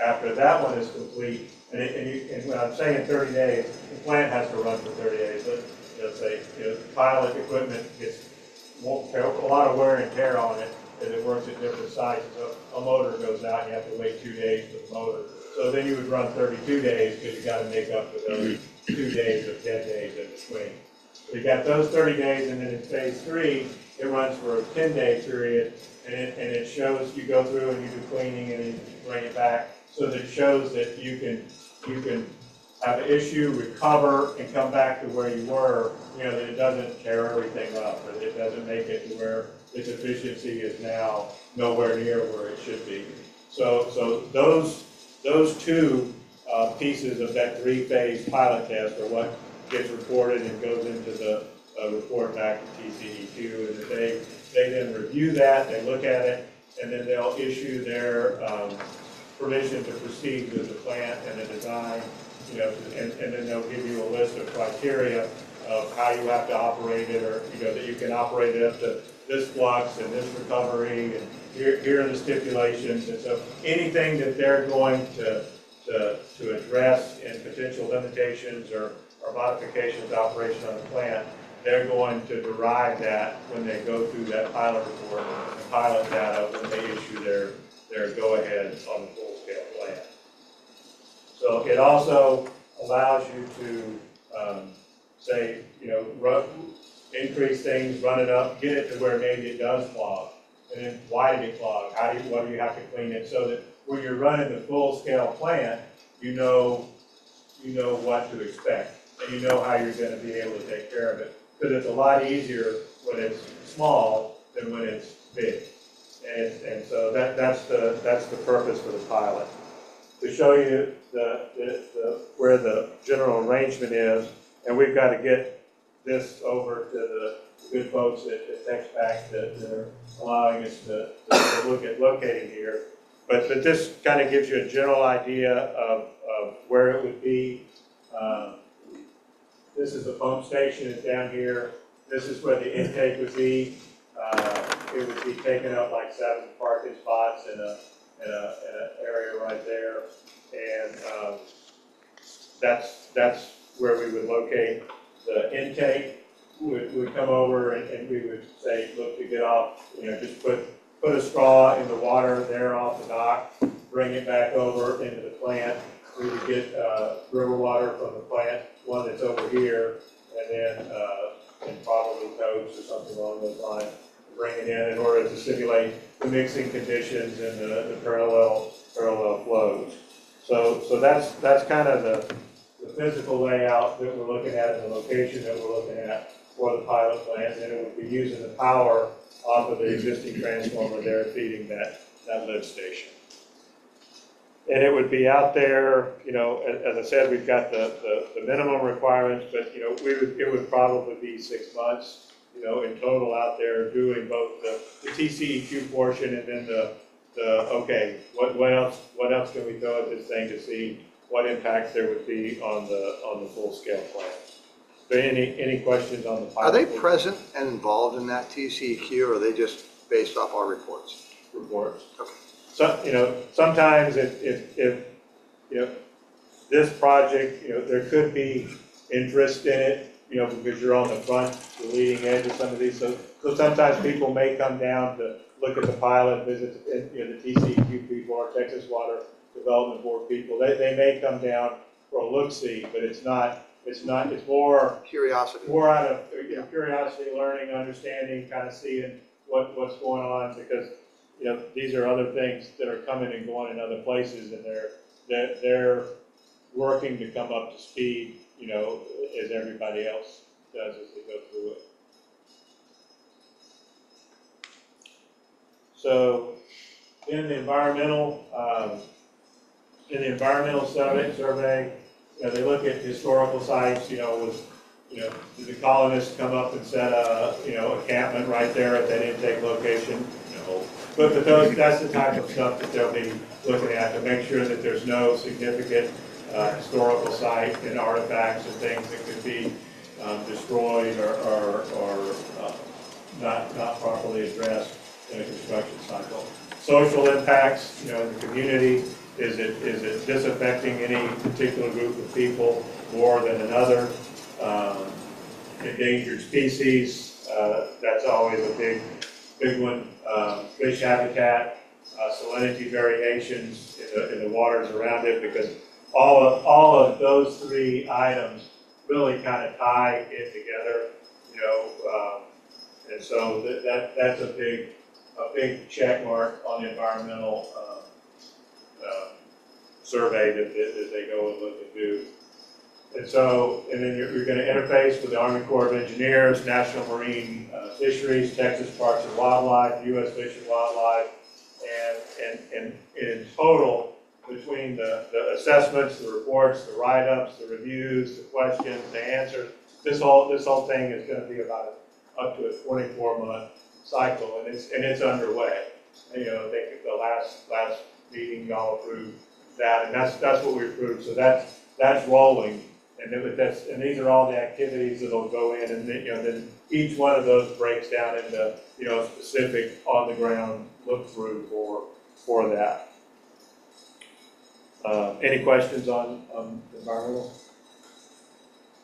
after that one is complete, and it, and you, and when I'm saying thirty days, the plant has to run for thirty days, but, you know, say, you know, pilot equipment gets more, a lot of wear and tear on it, as it works at different sizes, so a motor goes out, you have to wait two days for the motor. So then you would run thirty-two days, because you gotta make up for those two days of dead days in between. So you got those thirty days, and then in phase three, it runs for a ten-day period, and it, and it shows, you go through and you do cleaning, and you bring it back, so that it shows that you can, you can have an issue, recover, and come back to where you were, you know, that it doesn't tear everything up, or that it doesn't make it where its efficiency is now nowhere near where it should be. So, so those, those two, uh, pieces of that three-phase pilot test are what gets reported and goes into the, uh, report back to TCEQ, and they, they then review that, they look at it, and then they'll issue their, um, permission to proceed with the plant and the design, you know, and, and then they'll give you a list of criteria of how you have to operate it, or, you know, that you can operate it up to this flux and this recovery, and here, here are the stipulations, and so anything that they're going to, to, to address in potential limitations or, or modifications to operation of the plant, they're going to derive that when they go through that pilot report, and pilot data, when they issue their, their go-ahead on the full-scale plant. So it also allows you to, um, say, you know, run, increase things, run it up, get it to where maybe it does clog. And then why did it clog? How do you, what do you have to clean it? So that when you're running the full-scale plant, you know, you know what to expect. And you know how you're gonna be able to take care of it because it's a lot easier when it's small than when it's big. And, and so that, that's the, that's the purpose for the pilot. To show you the, the, the, where the general arrangement is, and we've got to get this over to the good folks at, at TexPac that, that are allowing us to, to look at locating here. But, but this kind of gives you a general idea of, of where it would be. Um, This is the pump station, it's down here. This is where the intake would be. Uh, It would be taking up like seven parking spots in a, in a, in an area right there. And um, that's, that's where we would locate the intake. Would, would come over and, and we would say, look, to get off, you know, just put, put a straw in the water there off the dock, bring it back over into the plant. We would get, uh, river water from the plant, one that's over here, and then, uh, and probably codes or something along those lines, bring it in in order to simulate the mixing conditions and the, the parallel, parallel flows. So, so that's, that's kind of the, the physical layout that we're looking at and the location that we're looking at for the pilot plant, and it would be using the power off of the existing transformer there feeding that, that lift station. And it would be out there, you know, as, as I said, we've got the, the, the minimum requirements, but, you know, we would, it would probably be six months, you know, in total out there doing both the, the TCEQ portion and then the, the, okay, what, what else, what else can we throw at this thing to see what impacts there would be on the, on the full-scale plant? So any, any questions on the pilot? Are they present and involved in that TCEQ, or are they just based off our reports? reports. Okay. So, you know, sometimes if, if, if, you know, this project, you know, there could be interest in it, you know, because you're on the front, the leading edge of some of these, so, so sometimes people may come down to look at the pilot, visit, you know, the TCEQ people or Texas Water Development Board people, they, they may come down for a look-see, but it's not, it's not, it's more, Curiosity. more out of you know, curiosity, learning, understanding, kind of seeing what, what's going on, because, you know, these are other things that are coming and going in other places, and they're, they're, they're working to come up to speed, you know, as everybody else does as they go through it. So, in the environmental, um, in the environmental survey, survey, you know, they look at historical sites, you know, was, you know, did the colonists come up and set a, you know, encampment right there at that intake location? No. But, but those, that's the type of stuff that they'll be looking at to make sure that there's no significant, uh, historical site and artifacts and things that could be, um, destroyed or, or, or, uh, not, not properly addressed in a construction cycle. Social impacts, you know, in the community, is it, is it disaffecting any particular group of people more than another? Um, Endangered species, uh, that's always a big, big one. Um, Fish habitat, uh, salinity variations in the, in the waters around it, because all of, all of those three items really kind of tie in together, you know, um, and so that, that, that's a big, a big check mark on the environmental, um, uh, survey that, that, that they go and look and do. And so, and then you're, you're gonna interface with the Army Corps of Engineers, National Marine uh, Fisheries, Texas Parks and Wildlife, US Fish and Wildlife, and, and, and in total, between the, the assessments, the reports, the write-ups, the reviews, the questions, the answers, this whole, this whole thing is gonna be about up to a twenty-four month cycle, and it's, and it's underway. And, you know, think the last, last meeting, y'all approved that, and that's, that's what we approved, so that's, that's rolling. And then with that's, and these are all the activities that'll go in, and then, you know, then each one of those breaks down into, you know, specific on-the-ground look-through for, for that. Uh, any questions on, on environmental?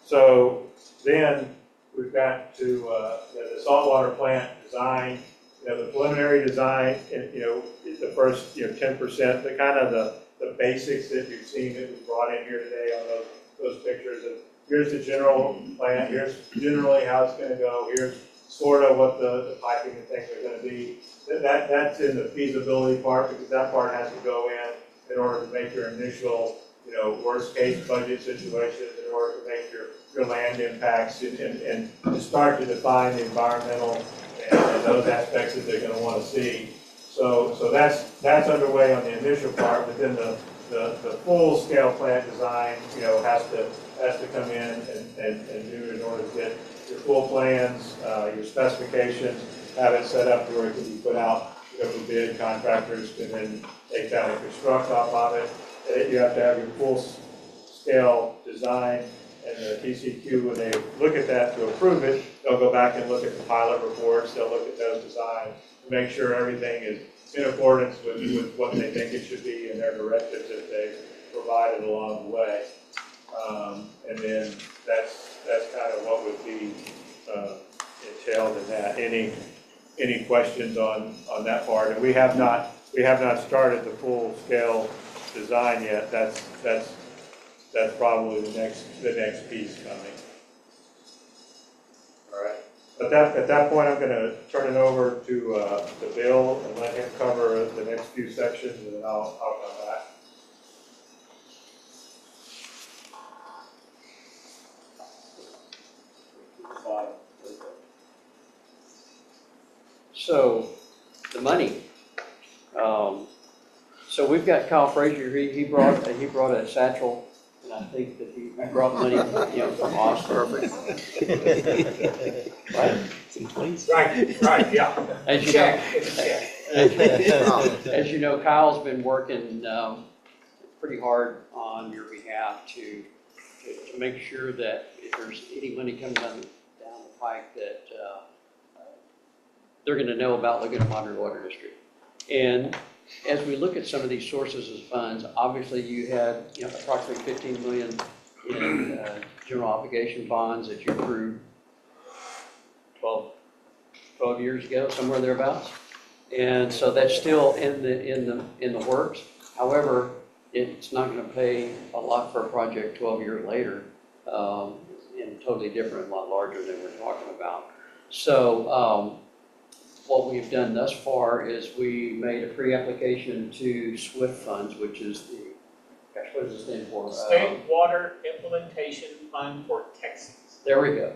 So then, we've got to, uh, the saltwater plant design, you know, the preliminary design, and, you know, is the first, you know, ten percent, the kind of the, the basics that you've seen that we brought in here today on those, those pictures of, here's the general plan, here's generally how it's gonna go, here's sort of what the, the piping and things are gonna be. That, that, that's in the feasibility part, because that part has to go in, in order to make your initial, you know, worst case budget situations, in order to make your your land impacts and, and, and to start to define the environmental and, those aspects that they're gonna wanna see. So, so that's, that's underway on the initial part, but then the, the, the full-scale plant design, you know, has to, has to come in and, and, and do in order to get your full plans, uh, your specifications, have it set up to where it can be put out, you know, for bid, contractors can then take that and construct off of it. You have to have your full-scale design, and the TCEQ, when they look at that to approve it, they'll go back and look at the pilot reports, they'll look at those designs, make sure everything is in accordance with, with what they think it should be and their directives that they provided along the way. Um, and then that's, that's kind of what would be, uh, entailed in that. Any, any questions on, on that part? And we have not, we have not started the full-scale design yet. That's, that's, that's probably the next, the next piece coming. All right. At that, at that point, I'm gonna turn it over to, uh, to Bill and let him cover the next few sections, and then I'll, I'll come back. So, the money. Um, So we've got Kyle Frazier, he, he brought, he brought a satchel, and I think that he brought money, you know, from Austin. Right? Right, right, yeah. As you know, as you know, Kyle's been working, um, pretty hard on your behalf to, to, to make sure that if there's any money coming down, down the pike, that, uh, they're gonna know about Laguna Madre Water District. And as we look at some of these sources of funds, obviously you had, you know, approximately fifteen million in, uh, general obligation bonds that you approved 12 12 years ago, somewhere thereabouts. And so that's still in the, in the, in the works. However, it's not gonna pay a lot for a project twelve years later, um, and totally different, a lot larger than we're talking about. So, um, what we've done thus far is we made a pre-application to SWIFT funds, which is the, gosh, what does it stand for? Um, State Water Implementation Fund for Texas. There we go.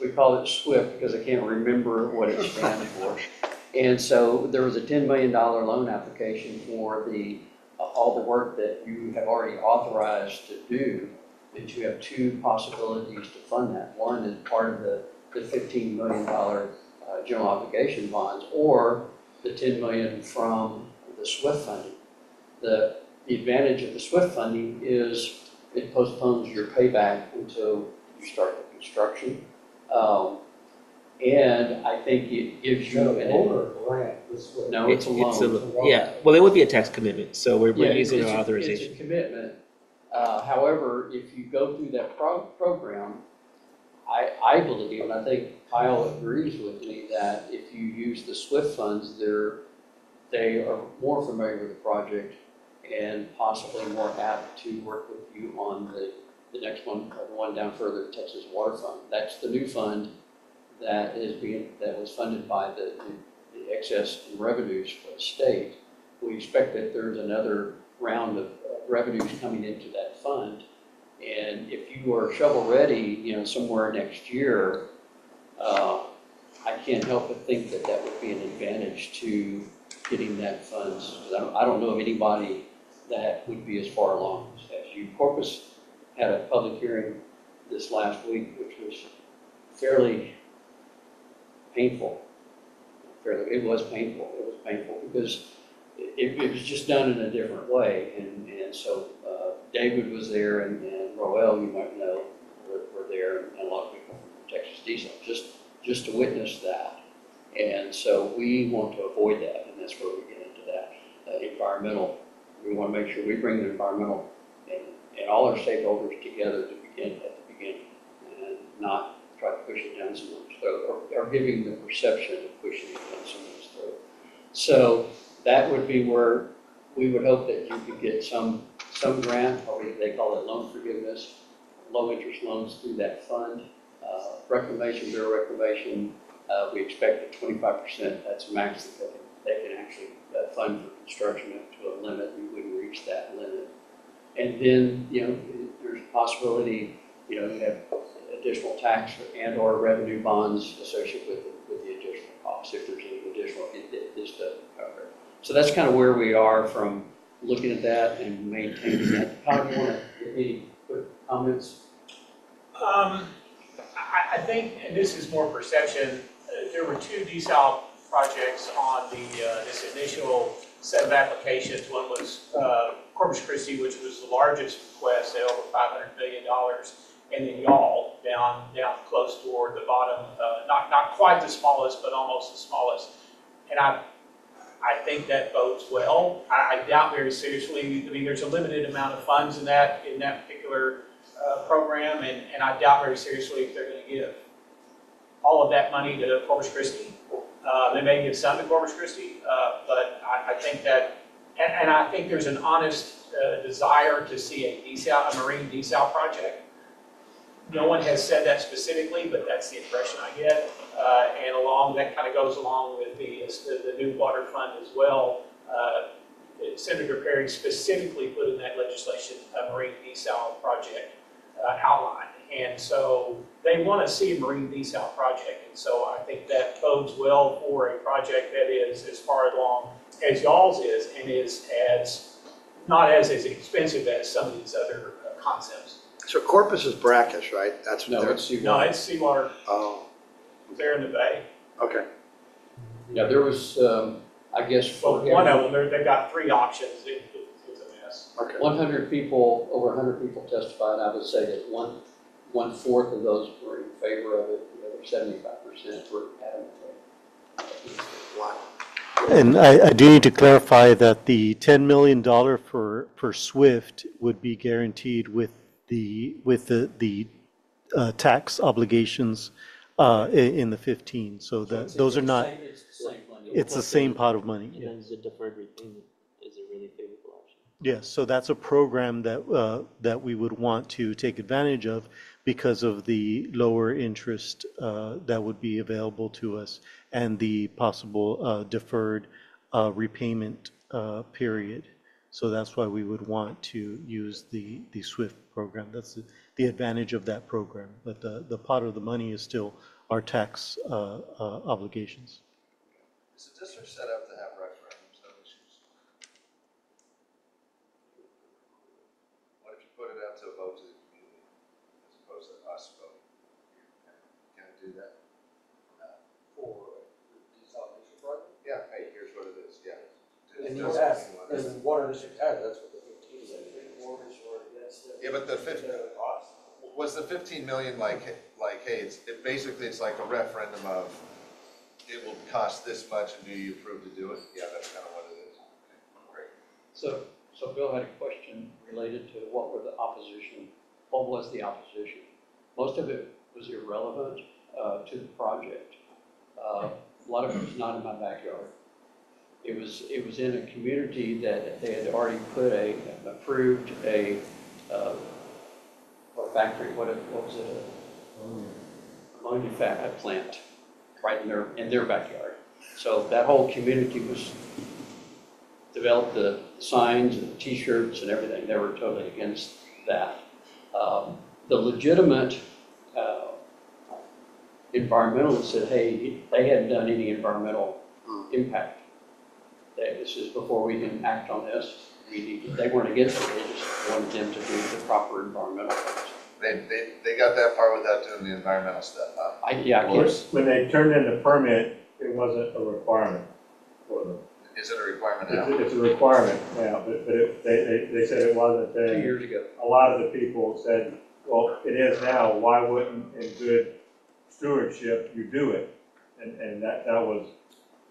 We call it SWIFT because I can't remember what it stands for. And so there was a ten million dollar loan application for the, uh, all the work that you have already authorized to do. That you have two possibilities to fund that. One is part of the, the fifteen million dollar, uh, general obligation bonds, or the ten million from the SWIFT funding. The, the advantage of the SWIFT funding is it postpones your payback until you start the construction. Um, and I think it gives you an. grant, this way. No, it's a loan. Yeah, well, it would be a tax commitment, so we're, Yeah, we're using it's our a- authorization. It's a commitment. Uh, however, if you go through that pro- program, I, I believe, and I think Kyle agrees with me, that if you use the SWIFT funds, they're, they are more familiar with the project and possibly more apt to work with you on the, the next one, the one down further, Texas Water Fund. That's the new fund that is being, that was funded by the, the excess in revenues for the state. We expect that there's another round of revenues coming into that fund. And if you are shovel-ready, you know, somewhere next year, uh, I can't help but think that that would be an advantage to getting that funds. 'Cause I don't, I don't know of anybody that would be as far along as you. Corpus had a public hearing this last week, which was fairly painful. Fairly, it was painful, it was painful because it, it was just done in a different way. And, and so, uh, David was there and, and Roel, you might know, were, were there and a lot of people from Texas Desal, just, just to witness that. And so we want to avoid that, and that's where we get into that, uh, environmental. We want to make sure we bring the environmental and, and all our stakeholders together to begin, at the beginning, and not try to push it down someone's throat, or, or giving the perception of pushing it down someone's throat. So that would be where we would hope that you could get some, some grant, or they call it loan forgiveness, low-interest loans through that fund. Uh, Reclamation, Bureau Reclamation, uh, we expect that twenty-five percent, that's max that they can, they can actually uh, fund for construction up to a limit, we wouldn't reach that limit. And then, you know, there's a possibility, you know, you have additional tax and or revenue bonds associated with, with the additional costs, if there's any additional, it- it- this doesn't cover. So that's kind of where we are from looking at that and maintaining that. Kyle, you want to, any quick comments? Um, I, I think, and this is more perception, uh, there were two desal projects on the, uh, this initial set of applications. One was, uh, Corpus Christi, which was the largest request over five hundred million dollars. And then y'all, down, down close toward the bottom, uh, not, not quite the smallest, but almost the smallest. And I, I think that bodes well. I, I doubt very seriously, I mean, there's a limited amount of funds in that, in that particular uh, program, and, and I doubt very seriously if they're gonna give all of that money to Corpus Christi. Uh, they may give some to Corpus Christi, uh, but I, I think that, and, and I think there's an honest, uh, desire to see a desal, a marine desal project. No one has said that specifically, but that's the impression I get. Uh, and along, that kind of goes along with the, the, the new water fund as well. Uh, Senator Perry specifically put in that legislation a marine desal project uh, outlined. And so they want to see a marine desal project. And so I think that bodes well for a project that is as far along as y'all's is and is as, not as, as expensive as some of these other uh, concepts. So Corpus is brackish, right? That's what No, they're, it's seawater. No, it's seawater oh, there in the bay. okay. Yeah, there was, um, I guess, Well, for one of them, they're- they've got three options. It- it- It's a mess. Okay. one hundred people, over hundred people testified, I would say that one, one-fourth of those were in favor of it, the other seventy-five percent were adamant. Wow. And I, I do need to clarify that the $10 million for, for SWIFT would be guaranteed with the, with the, the uh, tax obligations uh, i- in the 15. So that, those are not, It's the same money. it's the same pot of money. And yeah. then it deferred repayment, is a really favorable option? Yes, so that's a program that, uh, that we would want to take advantage of because of the lower interest uh, that would be available to us and the possible uh, deferred uh, repayment uh, period. So that's why we would want to use the, the SWIFT program. That's the- the advantage of that program. But the, the pot of the money is still our tax uh, uh, obligations. Is the district set up to have referendums on issues? What if you put it out to a vote to the community, as opposed to us voting? Can it do that? For the desalination project? Yeah, hey, here's what it is, yeah. And Just- you have, and water district has, that's what the fifteen is. Yeah, but the fifty, was the fifteen million like, like, hey, it's, it basically, it's like a referendum of, it will cost this much and do you approve to do it? Yeah, that's kind of what it is. Great. So, so Bill had a question related to what were the opposition, what was the opposition? Most of it was irrelevant uh, to the project. Uh, A lot of it was not in my backyard. It was, it was in a community that they had already put a, approved a, uh, factory, what, it- what was it? a Ammonia fat plant, right in their, in their backyard. So that whole community was developed the signs and T-shirts and everything. They were totally against that. Um, The legitimate uh, environmentalists said, hey, they hadn't done any environmental impact. That this is before we can act on this. We need, they weren't against it, they just wanted them to do the proper environmental things. They, they, they got that far without doing the environmental stuff, huh? I, yeah, I guess, When they turned in the permit, it wasn't a requirement for them. Is it a requirement It's, now? a- it's a requirement now, but, but it, they, they, they said it wasn't two then. years ago. A lot of the people said, well, it is now, why wouldn't in good stewardship you do it? And, and that, that was,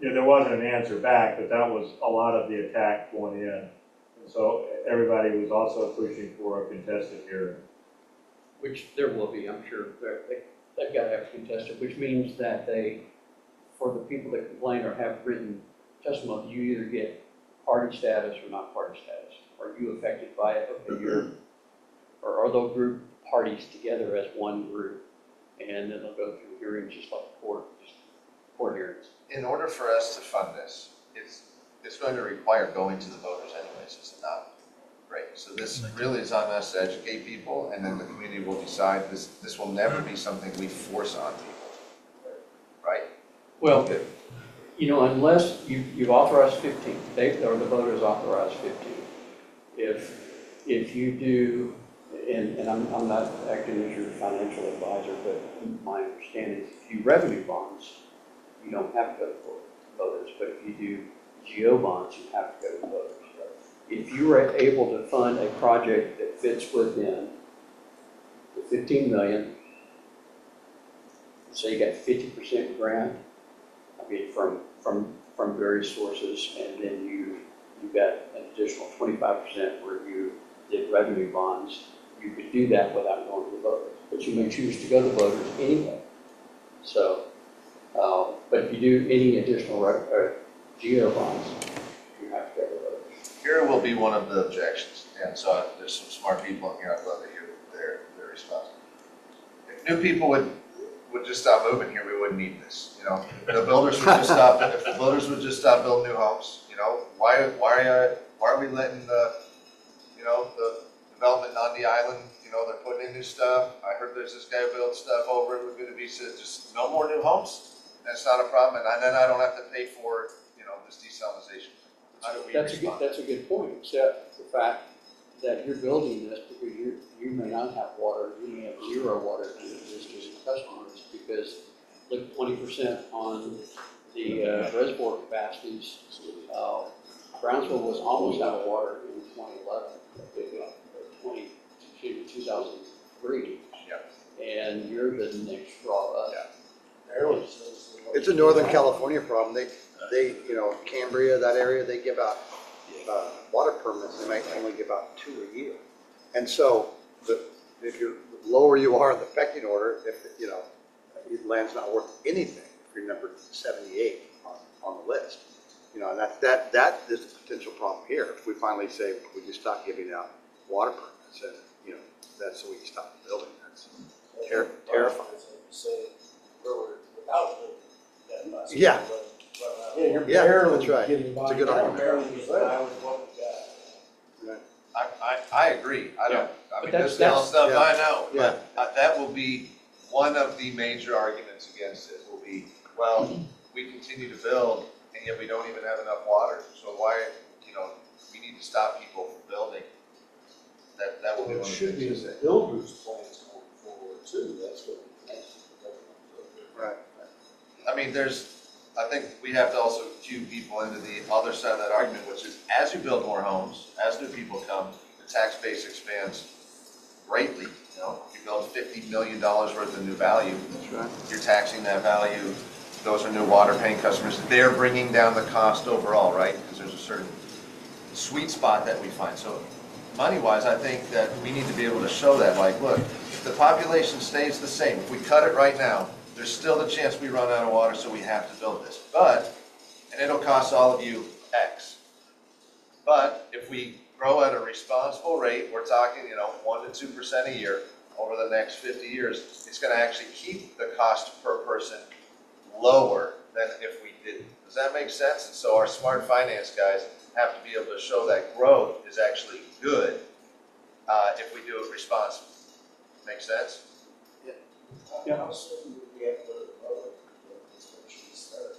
know, there wasn't an answer back, but that was a lot of the attack going in. And so everybody was also pushing for a contested hearing. Which there will be, I'm sure. They, they've got to have contested, which means that they, for the people that complain or have written testimony, you either get party status or not party status. Are you affected by it? Okay, you're, or are those group parties together as one group? And then they'll go through hearings just like court, just court hearings. In order for us to fund this, it's, it's going to require going to the voters anyways, is it not? Great, so this really is on us to educate people, and then the community will decide, this, this will never be something we force on people. Right? Well, you know, unless you, you've authorized fifteen, they, or the voters authorized fifteen. If, if you do, and, and I'm, I'm not acting as your financial advisor, but my understanding is if you revenue bonds, you don't have to go to voters, but if you do GO bonds, you have to go to voters. If you are able to fund a project that fits within the fifteen million, say you got fifty percent grant, I mean, from, from, from various sources, and then you, you got an additional twenty-five percent where you did revenue bonds, you could do that without going to the voters, but you may choose to go to voters anyway. So, uh, but if you do any additional, re- uh, GO bonds, you have to go to voters. Here will be one of the objections, and so there's some smart people in here, I'd love to hear their, their response. If new people would, would just stop moving here, we wouldn't need this, you know? The builders would just stop, if the builders would just stop building new homes, you know? Why, why, uh, why are we letting the, you know, the development on the island, you know, they're putting in new stuff? I heard there's this guy who built stuff over at Laguna said just no more new homes? That's not a problem, and then I don't have to pay for, you know, this desalinization. How do we That's a good, respond? that's a good point, except the fact that you're building this because you, you may not have water, you may have zero water to your existing customers because look, twenty percent on the uh, reservoir capacities. Uh, Brownsville was almost out of water in twenty eleven, twenty, two thousand three. Yeah. And you're the next draw up. It's a Northern California problem. They, they, you know, Cambria, that area, they give out, uh, water permits, they might only give out two a year. And so, the, if you're, the lower you are in the pecking order, if, you know, your land's not worth anything, if you're number seventy-eight on, on the list. You know, and that, that, that is a potential problem here. If we finally say, we just stop giving out water permits, and, you know, that's, the we can stop building, that's ter- terrifying. Yeah. Yeah, you're Yeah, barely that's right. getting by. It's a good argument. barely getting by with what we got. I, I, I agree, I don't, I mean, that's- this all stuff, I know, but uh, that will be, one of the major arguments against it will be, well, we continue to build, and yet we don't even have enough water, so why, you know, we need to stop people from building. That, that will be Well, one it of the should be things in to the say. builder's plans going forward too, that's what. Right. I mean, there's, I think we have to also cue people into the other side of that argument, which is as you build more homes, as new people come, the tax base expands greatly. You know, if you build fifty million dollars worth of new value, That's right. you're taxing that value. Those are new water paying customers. They're bringing down the cost overall, right? Because there's a certain sweet spot that we find. So money wise, I think that we need to be able to show that, like, look, if the population stays the same, if we cut it right now, there's still the chance we run out of water, so we have to build this. But, and it'll cost all of you X. But if we grow at a responsible rate, we're talking, you know, one to two percent a year over the next fifty years, it's gonna actually keep the cost per person lower than if we didn't. Does that make sense? And so our smart finance guys have to be able to show that growth is actually good, uh, if we do it responsibly. Make sense? Yeah. Public, should start?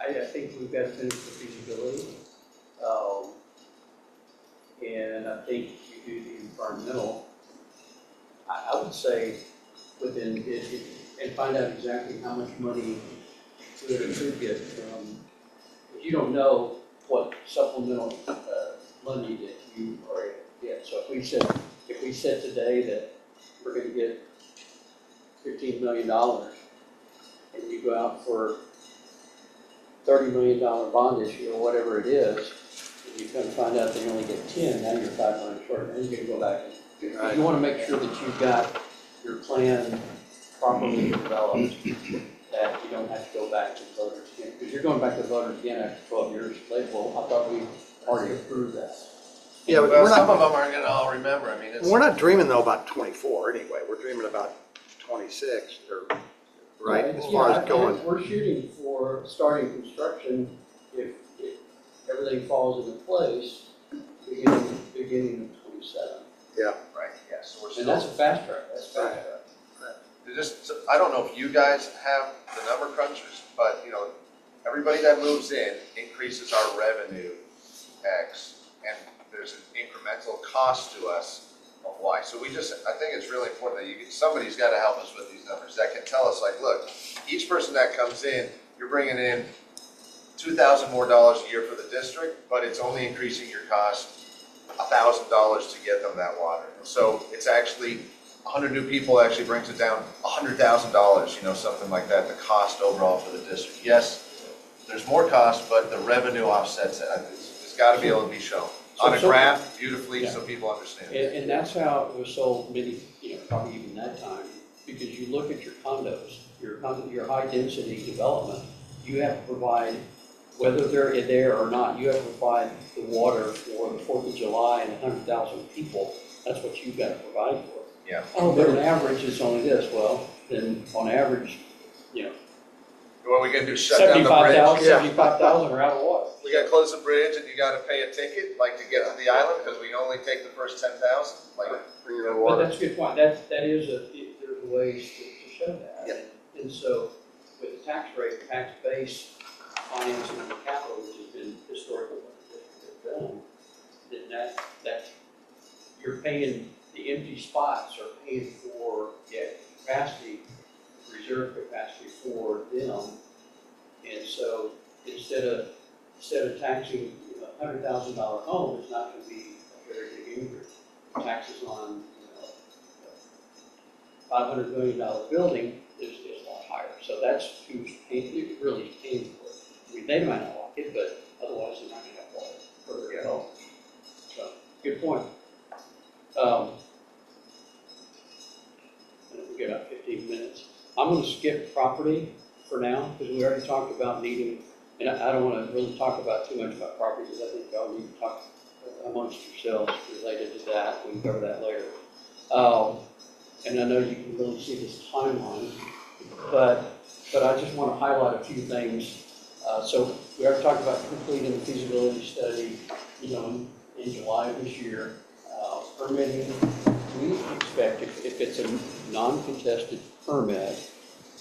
I, I think we've got to finish the feasibility. Um, and I think you do the environmental. I, I would say within, it, it, and find out exactly how much money we could get from, you don't know what supplemental, uh, money that you are able to get. So if we said, if we said today that we're gonna get fifteen million dollars, and you go out for thirty million dollar bond issue or whatever it is, and you come find out they only get ten, now you're five million short, then you can go back and, Right. you wanna make sure that you've got your plan properly developed, that you don't have to go back to the voters again, because you're going back to the voters again after twelve years, like, well, I thought we already approved that. Yeah, but Well, we're some not, of them aren't gonna all remember. I mean, it's. we're not dreaming though about twenty-four anyway. We're dreaming about twenty-six or, right, as far Yeah, as going. and We're shooting for starting construction, if, if everything falls into place, beginning, beginning of twenty-seven. Right, yeah, so we're And that's a fast track, that's fast track. Just, I don't know if you guys have the number crunchers, but, you know, everybody that moves in increases our revenue X, and there's an incremental cost to us of Y. So we just, I think it's really important that you, somebody's gotta help us with these numbers, that can tell us, like, look, each person that comes in, you're bringing in two thousand more dollars a year for the district, but it's only increasing your cost a thousand dollars to get them that water. So it's actually, a hundred new people actually brings it down a hundred thousand dollars, you know, something like that, the cost overall for the district. Yes, there's more cost, but the revenue offsets it. It's, it's gotta be able to be shown on a So- so- graph beautifully so people understand. And, and that's how it was sold many, you know, probably even that time, because you look at your condos, your, con- your high-density development, you have to provide, whether they're there or not, you have to provide the water for the Fourth of July and a hundred thousand people, that's what you've got to provide for. Yeah. Oh, but on average, it's only this, well, then on average, you know, What are we gonna do, shut down the seventy-five bridge? thousand, seventy-five thousand are out of water. We gotta close the bridge and you gotta pay a ticket, like to get to the island, because we only take the first ten thousand, like. Bring your But water. that's a good point, that, that is a, there's ways to, to show that. Yeah. And so, with the tax rate, tax base financing of the capital, which has been historically what the done, then that, that, you're paying, the empty spots are paying for, yeah, capacity, reserve capacity for them. And so, instead of, instead of taxing a hundred thousand dollar home, it's not gonna be a very big increase taxes on, you know, five hundred million dollar building is, is a lot higher. So that's who's paying, who really paying for it. I mean, they might not like it, but otherwise they're not gonna have water for their home. So, good point. Um, and we got about fifteen minutes. I'm gonna skip property for now, because we already talked about needing, and I, I don't wanna really talk about too much about property, because I think y'all need to talk amongst yourselves related to that, we can cover that later. Um, and I know you can really see this timeline, but, but I just want to highlight a few things. Uh, so we already talked about completing the feasibility study, you know, in, in July of this year. Uh, permitting, we expect if, if it's a non-contested permit,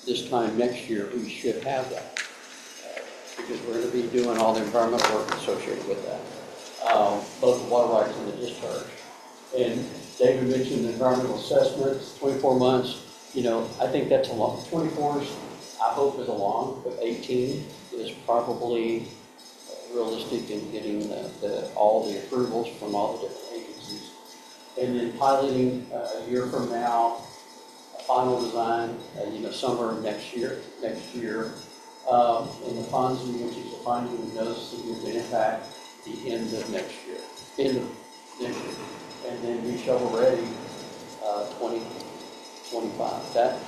this time next year, we should have that. Because we're gonna be doing all the environmental work associated with that um, both the water rights and the discharge. And David mentioned the environmental assessments, twenty-four months, you know, I think that's a long, twenty-four I hope is a long, but eighteen is probably realistic in getting the, the, all the approvals from all the different agencies. And then piloting uh, a year from now, final design, uh, you know, summer of next year, next year. Um, and the FONSI, which is the finding of no significant impact, the end of next year, end of next year. And then be shovel ready, uh, twenty twenty-five. That,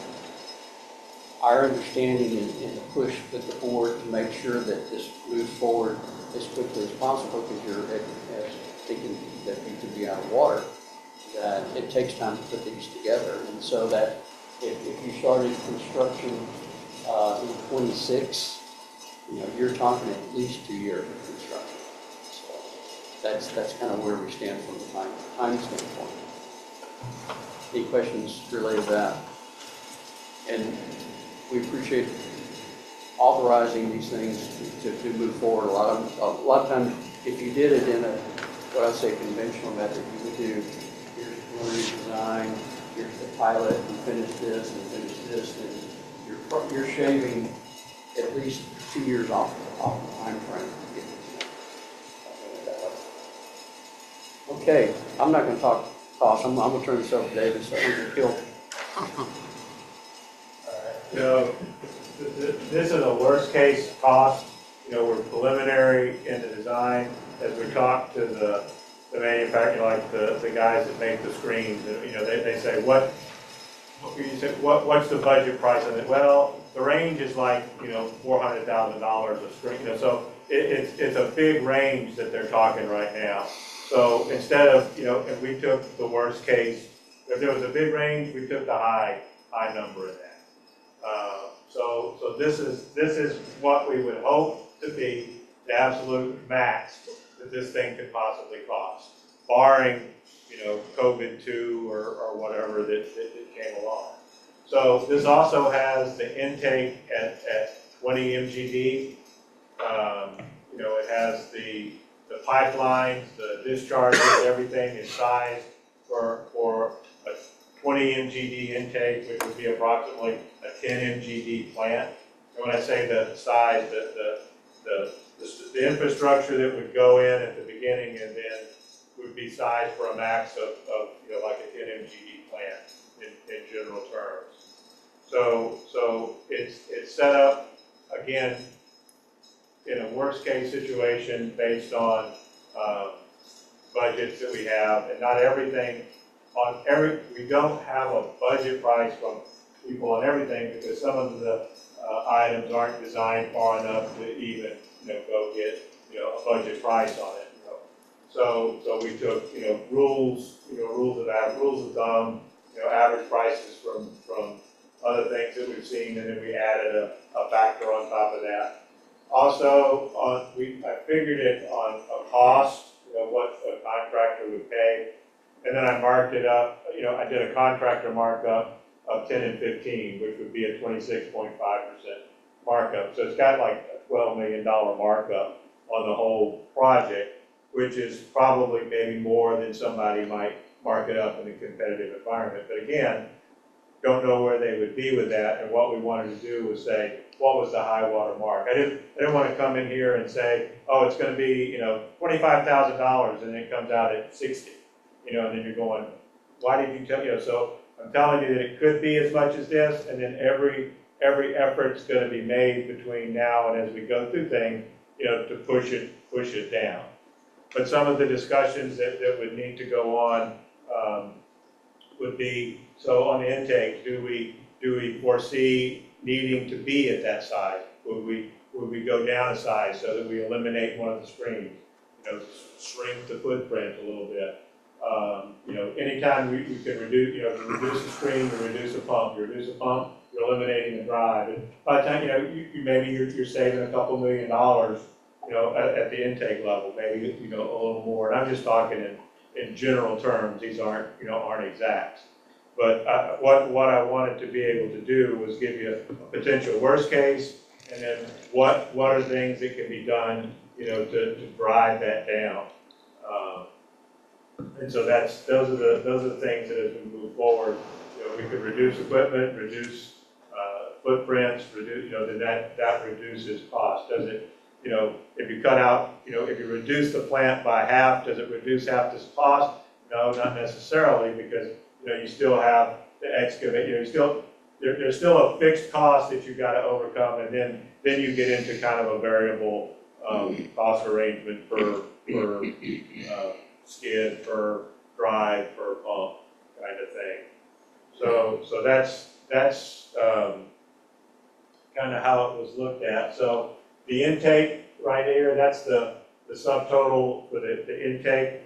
our understanding and, and the push with the board to make sure that this moves forward as quickly as possible, because you're, as thinking that you could be out of water, that it takes time to put these together. And so that if, if you started construction, uh, in twenty-six, you know, you're talking at least two years of construction. So That's, that's kind of where we stand from the time, time standpoint. Any questions related to that? And we appreciate authorizing these things to, to move forward. A lot of, a lot of times, if you did it in a, what I'd say conventional method, you would do, here's preliminary design, pilot, and finish this, and finish this, and you're, you're shaving at least two years off, off the timeframe to get this. Okay, I'm not gonna talk cost, I'm, I'm gonna turn this over to David, so I'm gonna kill. So, th- th- this is a worst-case cost, you know, we're preliminary in the design, as we talk to the, the manufacturer, like the, the guys that make the screens, you know, they, they say, what- you say, what, what's the budget price of it? Well, the range is like, you know, four hundred thousand dollars a screen, you know, so it, it's, it's a big range that they're talking right now. So instead of, you know, if we took the worst case, if there was a big range, we took the high, high number of that. Uh, So, so this is, this is what we would hope to be the absolute max that this thing could possibly cost, barring, you know, COVID two or, or whatever that, that that came along. So this also has the intake at, at twenty MGD. Um, you know, it has the, the pipelines, the discharges, everything is sized for, for a twenty MGD intake, which would be approximately a ten MGD plant. And when I say the size, the, the, the, the, the infrastructure that would go in at the beginning and then would be sized for a max of, of, you know, like a ten MGD plant in, in general terms. So, so it's, it's set up, again, in a worst-case situation based on, um, budgets that we have, and not everything on every, we don't have a budget price from people on everything, because some of the, uh, items aren't designed far enough to even, you know, go get, you know, a budget price on it. So, so we took, you know, rules, you know, rules of, av- rules of thumb, you know, average prices from, from other things that we've seen, and then we added a, a factor on top of that. Also, on, we, I figured it on a cost, you know, what a contractor would pay. And then I marked it up, you know, I did a contractor markup of ten and fifteen, which would be a twenty-six point five percent markup. So it's got like a twelve million dollar markup on the whole project, which is probably maybe more than somebody might mark it up in a competitive environment. But again, don't know where they would be with that, and what we wanted to do was say, what was the high water mark? I didn't, I didn't wanna come in here and say, oh, it's gonna be, you know, twenty-five thousand dollars, and it comes out at sixty. You know, and then you're going, why did you tell, you know, so I'm telling you that it could be as much as this, and then every, every effort's gonna be made between now and as we go through things, you know, to push it, push it down. But some of the discussions that, that would need to go on, um, would be, so on the intake, do we, do we foresee needing to be at that size? Would we, would we go down a size so that we eliminate one of the screens? You know, shrink the footprint a little bit. Um, you know, anytime we, we can reduce, you know, reduce the screen, you reduce a pump, you reduce a pump, you're eliminating the drive. And by the time, you know, you, you, maybe you're, you're saving a couple million dollars, you know, at, at the intake level, maybe, you know, a little more. And I'm just talking in, in general terms, these aren't, you know, aren't exact. But uh, what, what I wanted to be able to do was give you a potential worst case, and then what, what are things that can be done, you know, to, to drive that down. Um, And so that's, those are the, those are the things that as we move forward, you know, we could reduce equipment, reduce uh, footprints, reduce, you know, then that, that reduces cost. Does it, you know, if you cut out, you know, if you reduce the plant by half, does it reduce half this cost? No, not necessarily, because, you know, you still have the excavate, you know, you still, there, there's still a fixed cost that you've gotta overcome, and then, then you get into kind of a variable, um, cost arrangement per, per, uh, skid, per drive, per pump, kind of thing. So, so that's, that's, um, kind of how it was looked at. So the intake right here, that's the, the subtotal for the, the intake.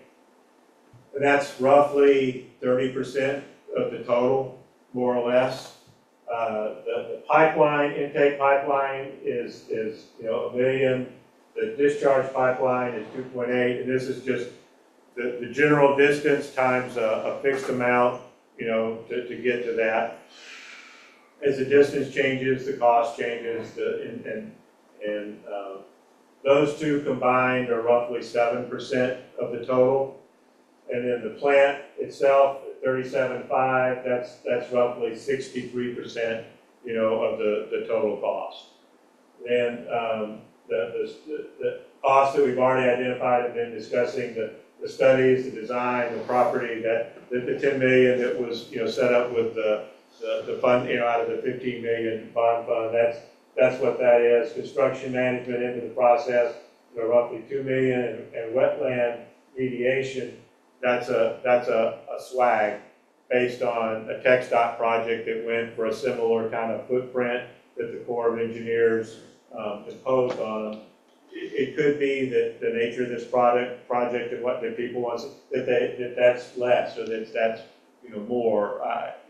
And that's roughly thirty percent of the total, more or less. Uh, the, the pipeline, intake pipeline is, is, you know, a million. The discharge pipeline is two point eight, and this is just the, the general distance times a, a fixed amount, you know, to, to get to that. As the distance changes, the cost changes, the, and, and, and, um, those two combined are roughly seven percent of the total. And then the plant itself, thirty-seven five, that's, that's roughly sixty-three percent, you know, of the, the total cost. Then, um, the, the, the costs that we've already identified and been discussing, the, the studies, the design, the property, that, the, the ten million that was, you know, set up with the, the, the fund, you know, out of the fifteen million bond fund, that's, that's what that is. Construction management into the process, you know, roughly two million, and, and wetland mediation, that's a, that's a, a swag based on a TxDOT project that went for a similar kind of footprint that the Corps of Engineers, um, imposed on them. It, it could be that the nature of this product, project and what the people want, that they, that that's less, or that that's, you know, more.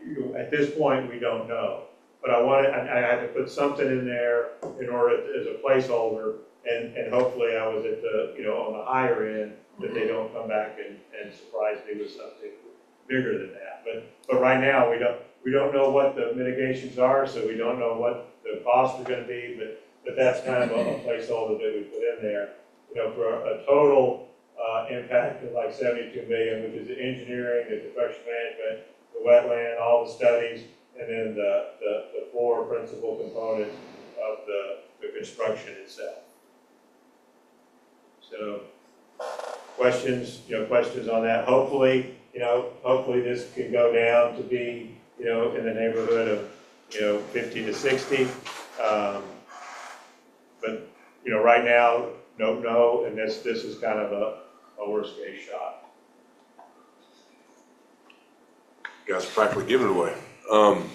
You know, at this point, we don't know. But I wanted, I, I had to put something in there in order, as a placeholder, And, and hopefully I was at the, you know, on the higher end, that they don't come back and, and surprise me with something bigger than that. But, but right now, we don't, we don't know what the mitigations are, so we don't know what the costs are gonna be, but, but that's kind of a a placeholder that we put in there. You know, for a total, uh, impact of like seventy-two million, which is the engineering, the construction management, the wetland, all the studies, and then the, the, the four principal components of the, the construction itself. So, questions, you know, questions on that? Hopefully, you know, hopefully this can go down to be, you know, in the neighborhood of, you know, fifty to sixty. Um, But, you know, right now, no, no, and this, this is kind of a, a worst case shot. Guys practically giving it away. Um,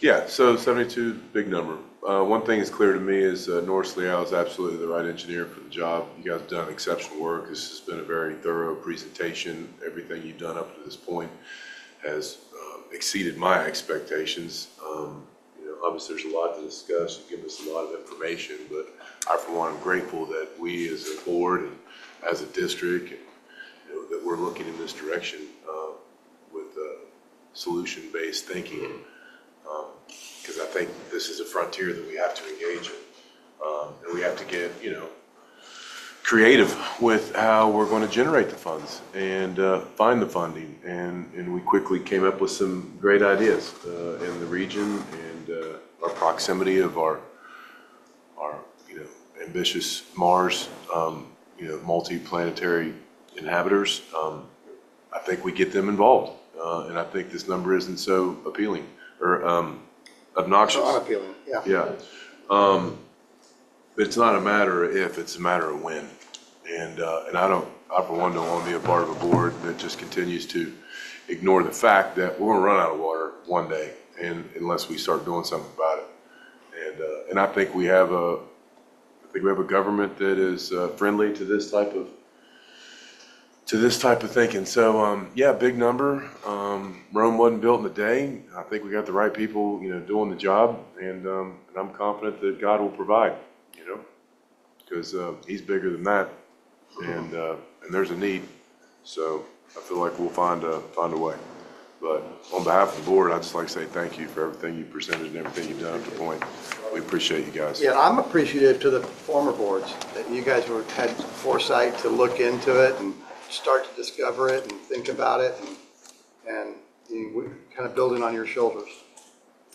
yeah, so seventy-two, big number. Uh, one thing is clear to me is, uh, Norris Leal is absolutely the right engineer for the job. You guys have done exceptional work. This has been a very thorough presentation. Everything you've done up to this point has, um, exceeded my expectations. Um, you know, obviously, there's a lot to discuss. You've given us a lot of information, but I, for one, am grateful that we as a board and as a district, you know, that we're looking in this direction, solution-based thinking. Because I think this is a frontier that we have to engage in. Um, And we have to get, you know, creative with how we're going to generate the funds and uh, find the funding. And, and we quickly came up with some great ideas uh, in the region and uh, our proximity of our, our, you know, ambitious Mars, um, you know, multi-planetary inhabitants. Um, I think we get them involved. Uh, And I think this number isn't so appealing or um, obnoxious. Unappealing, yeah. Yeah. Um, but it's not a matter of if, it's a matter of when. And, uh, and I don't, I for one don't want to be a part of a board that just continues to ignore the fact that we're gonna run out of water one day and unless we start doing something about it. And, uh, and I think we have a, I think we have a government that is, uh, friendly to this type of, to this type of thinking. So, um, yeah, big number. Um, Rome wasn't built in a day. I think we got the right people, you know, doing the job, and, um, and I'm confident that God will provide, you know, because, uh, he's bigger than that, and, uh, and there's a need. So I feel like we'll find a, find a way. But on behalf of the board, I'd just like to say thank you for everything you presented and everything you've done up to point. We appreciate you guys. Yeah, I'm appreciative to the former boards, that you guys were, had foresight to look into it and start to discover it and think about it and, and you know, kind of building on your shoulders.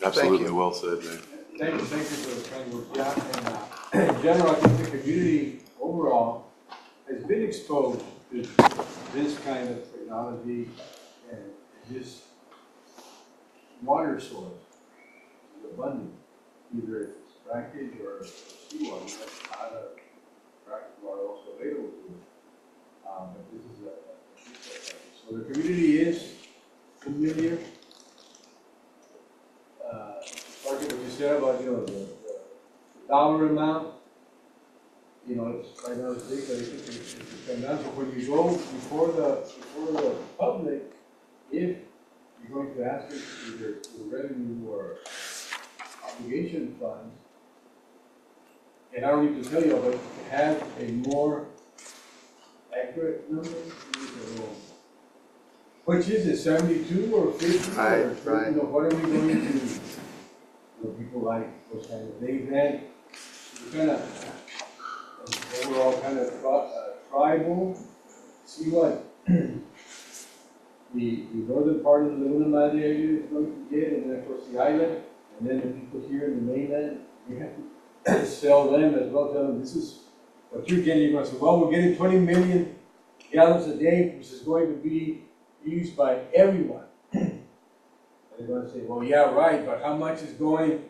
Absolutely you. well said, man. Thank you, thank you for the kind words, yeah, and, uh, in general, I think the community overall has been exposed to this kind of technology and this water source is abundant, either it's brackish or seawater, that's not a brackish water also available to us. Um, but this is a, so the community is familiar. Uh, what you said about, you know, the, the dollar amount, you know, it's right now it's big, but it could, it could come down, so when you go before the, before the public, if you're going to ask either for revenue or obligation funds, and I don't need to tell you, but to have a more accurate number, to. Which is it, seventy-two or fifty? or- Right, right. You know, what are we going to, you know, people like those kind of, they've had, kind of, overall kind of tri- uh, tribal, see what the, the northern part of the Laguna Madre area is going to get, and then of course the island, and then the people here in the mainland, we have to sell them as well, tell them, this is what you're getting, you're going to say, well, we're getting twenty million gallons a day, which is going to be used by everyone. And they're gonna say, well, yeah, right, but how much is going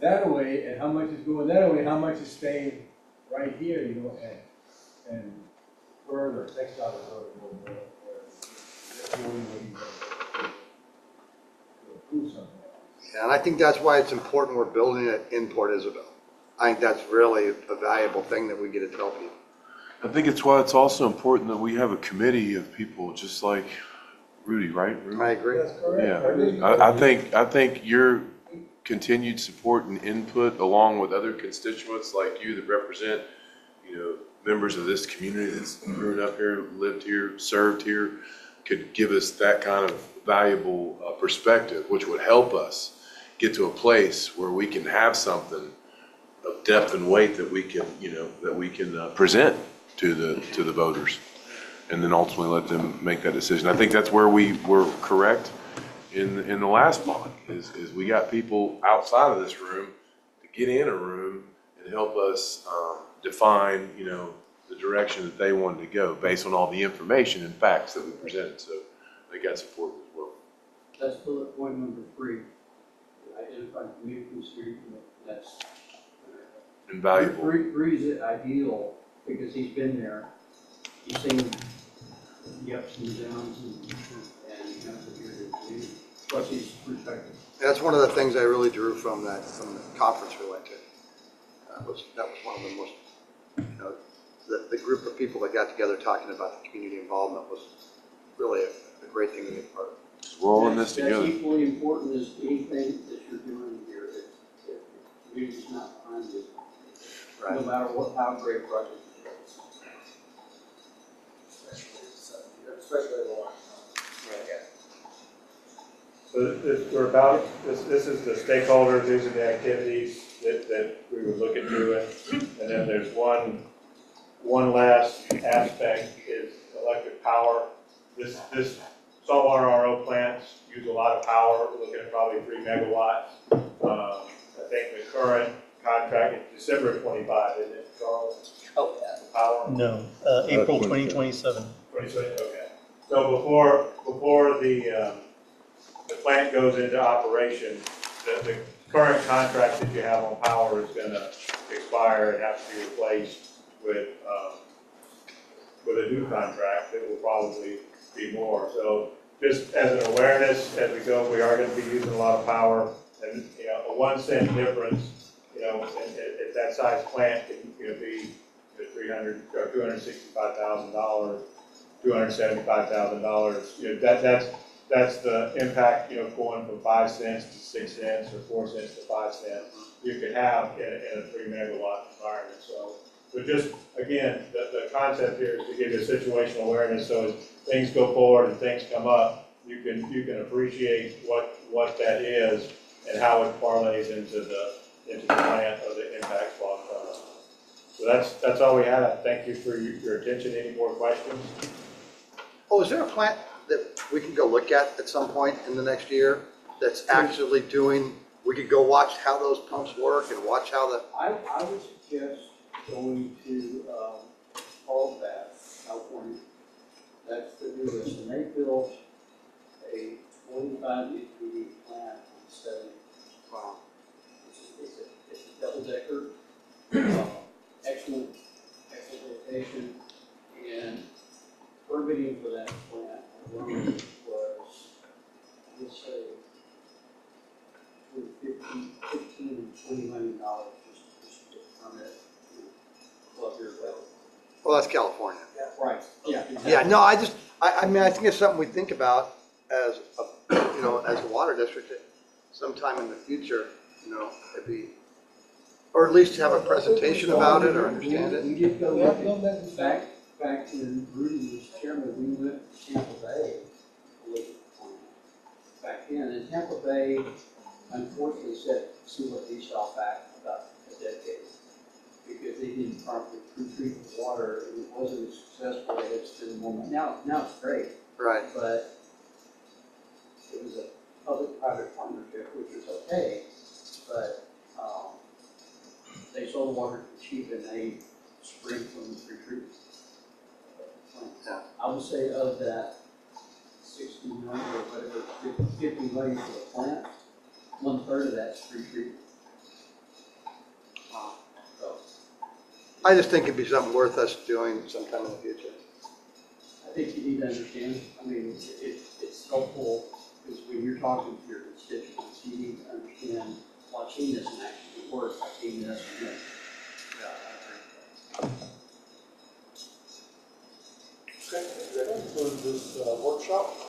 that way, and how much is going that way, how much is staying right here, you know, and, and further, you can to approve something. And I think that's why it's important we're building it in Port Isabel. I think that's really a valuable thing that we get to tell people. I think it's why it's also important that we have a committee of people just like Rudy, right? Rudy? I agree. That's correct. Yeah, I, I think, I think your continued support and input along with other constituents like you that represent, you know, members of this community that's grown up here, lived here, served here, could give us that kind of valuable uh, perspective, which would help us get to a place where we can have something of depth and weight that we can, you know, that we can uh, present to the, to the voters. And then ultimately let them make that decision. I think that's where we were correct in, in the last bond, is, is we got people outside of this room to get in a room and help us, um, define, you know, the direction that they wanted to go based on all the information and facts that we presented. So they got support as well. That's bullet point number three. Identify communities here, that's. Invaluable. Bree, Bree's ideal because he's been there. He's seen the ups and downs and, and he comes here to community. Plus he's respected. That's one of the things I really drew from that, from the conference we went to. That was, that was one of the most, you know, the, the group of people that got together talking about the community involvement was really a, a great thing to be a part of. We're all in this That's- together. That's equally important as anything that you're doing here, that, that the community's not behind you. No matter what, how great a project it is. So this, we're about, this, this is the stakeholders, these are the activities that, that we were looking to. And then there's one, one last aspect is electric power. This, this saltwater RO plants use a lot of power, we're looking at probably three megawatts. Um, I think the current contract is December of twenty-five, isn't it, Charles? Oh, yeah. Power? No, uh, April 2027. Twenty twenty, okay. So before, before the, um, the plant goes into operation, the, the current contract that you have on power is gonna expire and have to be replaced with, um, with a new contract that will probably be more. So just as an awareness, as we go, we are gonna be using a lot of power, and, you know, a one cent difference, you know, if, if that size plant can, you know, be three hundred, or two hundred sixty-five thousand dollars, two hundred seventy-five thousand dollars, you know, that, that's, that's the impact, you know, going from five cents to six cents, or four cents to five cents, you could have in, a- in a three megawatt environment, so. So just, again, the, the concept here is to give you situational awareness, so as things go forward and things come up, you can, you can appreciate what, what that is and how it parlays into the, into the plant or the impact block. uh, So that's, that's all we had. Thank you for your, your attention. Any more questions? Oh, is there a plant that we can go look at at some point in the next year that's actually doing, we could go watch how those pumps work and watch how the, I, I would suggest going to, um, Carlsbad, California. That's the newest, and they built a twenty-five UPD plant on seven. wow. It's, it's a, it's a double decker, uh, excellent, excellent location, and permitting for that plant alone was, let's say, between fifteen, fifteen and twenty million dollars just, just to permit, you know, above your well. Well, that's California. Right, yeah. Yeah, no, I just, I, I mean, I think it's something we think about as, a you know, as a water district that sometime in the future, you know, it'd be, or at least have a presentation about it or understand it. We did go look at, back, back when Rudy was chairman, we went to Tampa Bay. to look at the plant Back then, and Tampa Bay unfortunately set sewer desal back about a decade. Because they didn't properly treat the water, and it wasn't as successful, they had to spend more money. Now, now it's great, Right. but it was a public-private partnership, which was okay, but, um, they sold water for cheap and they spring from the retreat. Yeah. I would say of that sixty million or whatever, fif- fifty million for the plant, one-third of that's retreat. So, I just think it'd be something worth us doing sometime in the future. I think you need to understand, I mean, it, it's helpful, because when you're talking to your constituents, you need to understand, I've seen this this and this. Yeah, I agree. Okay, concludes this uh, workshop.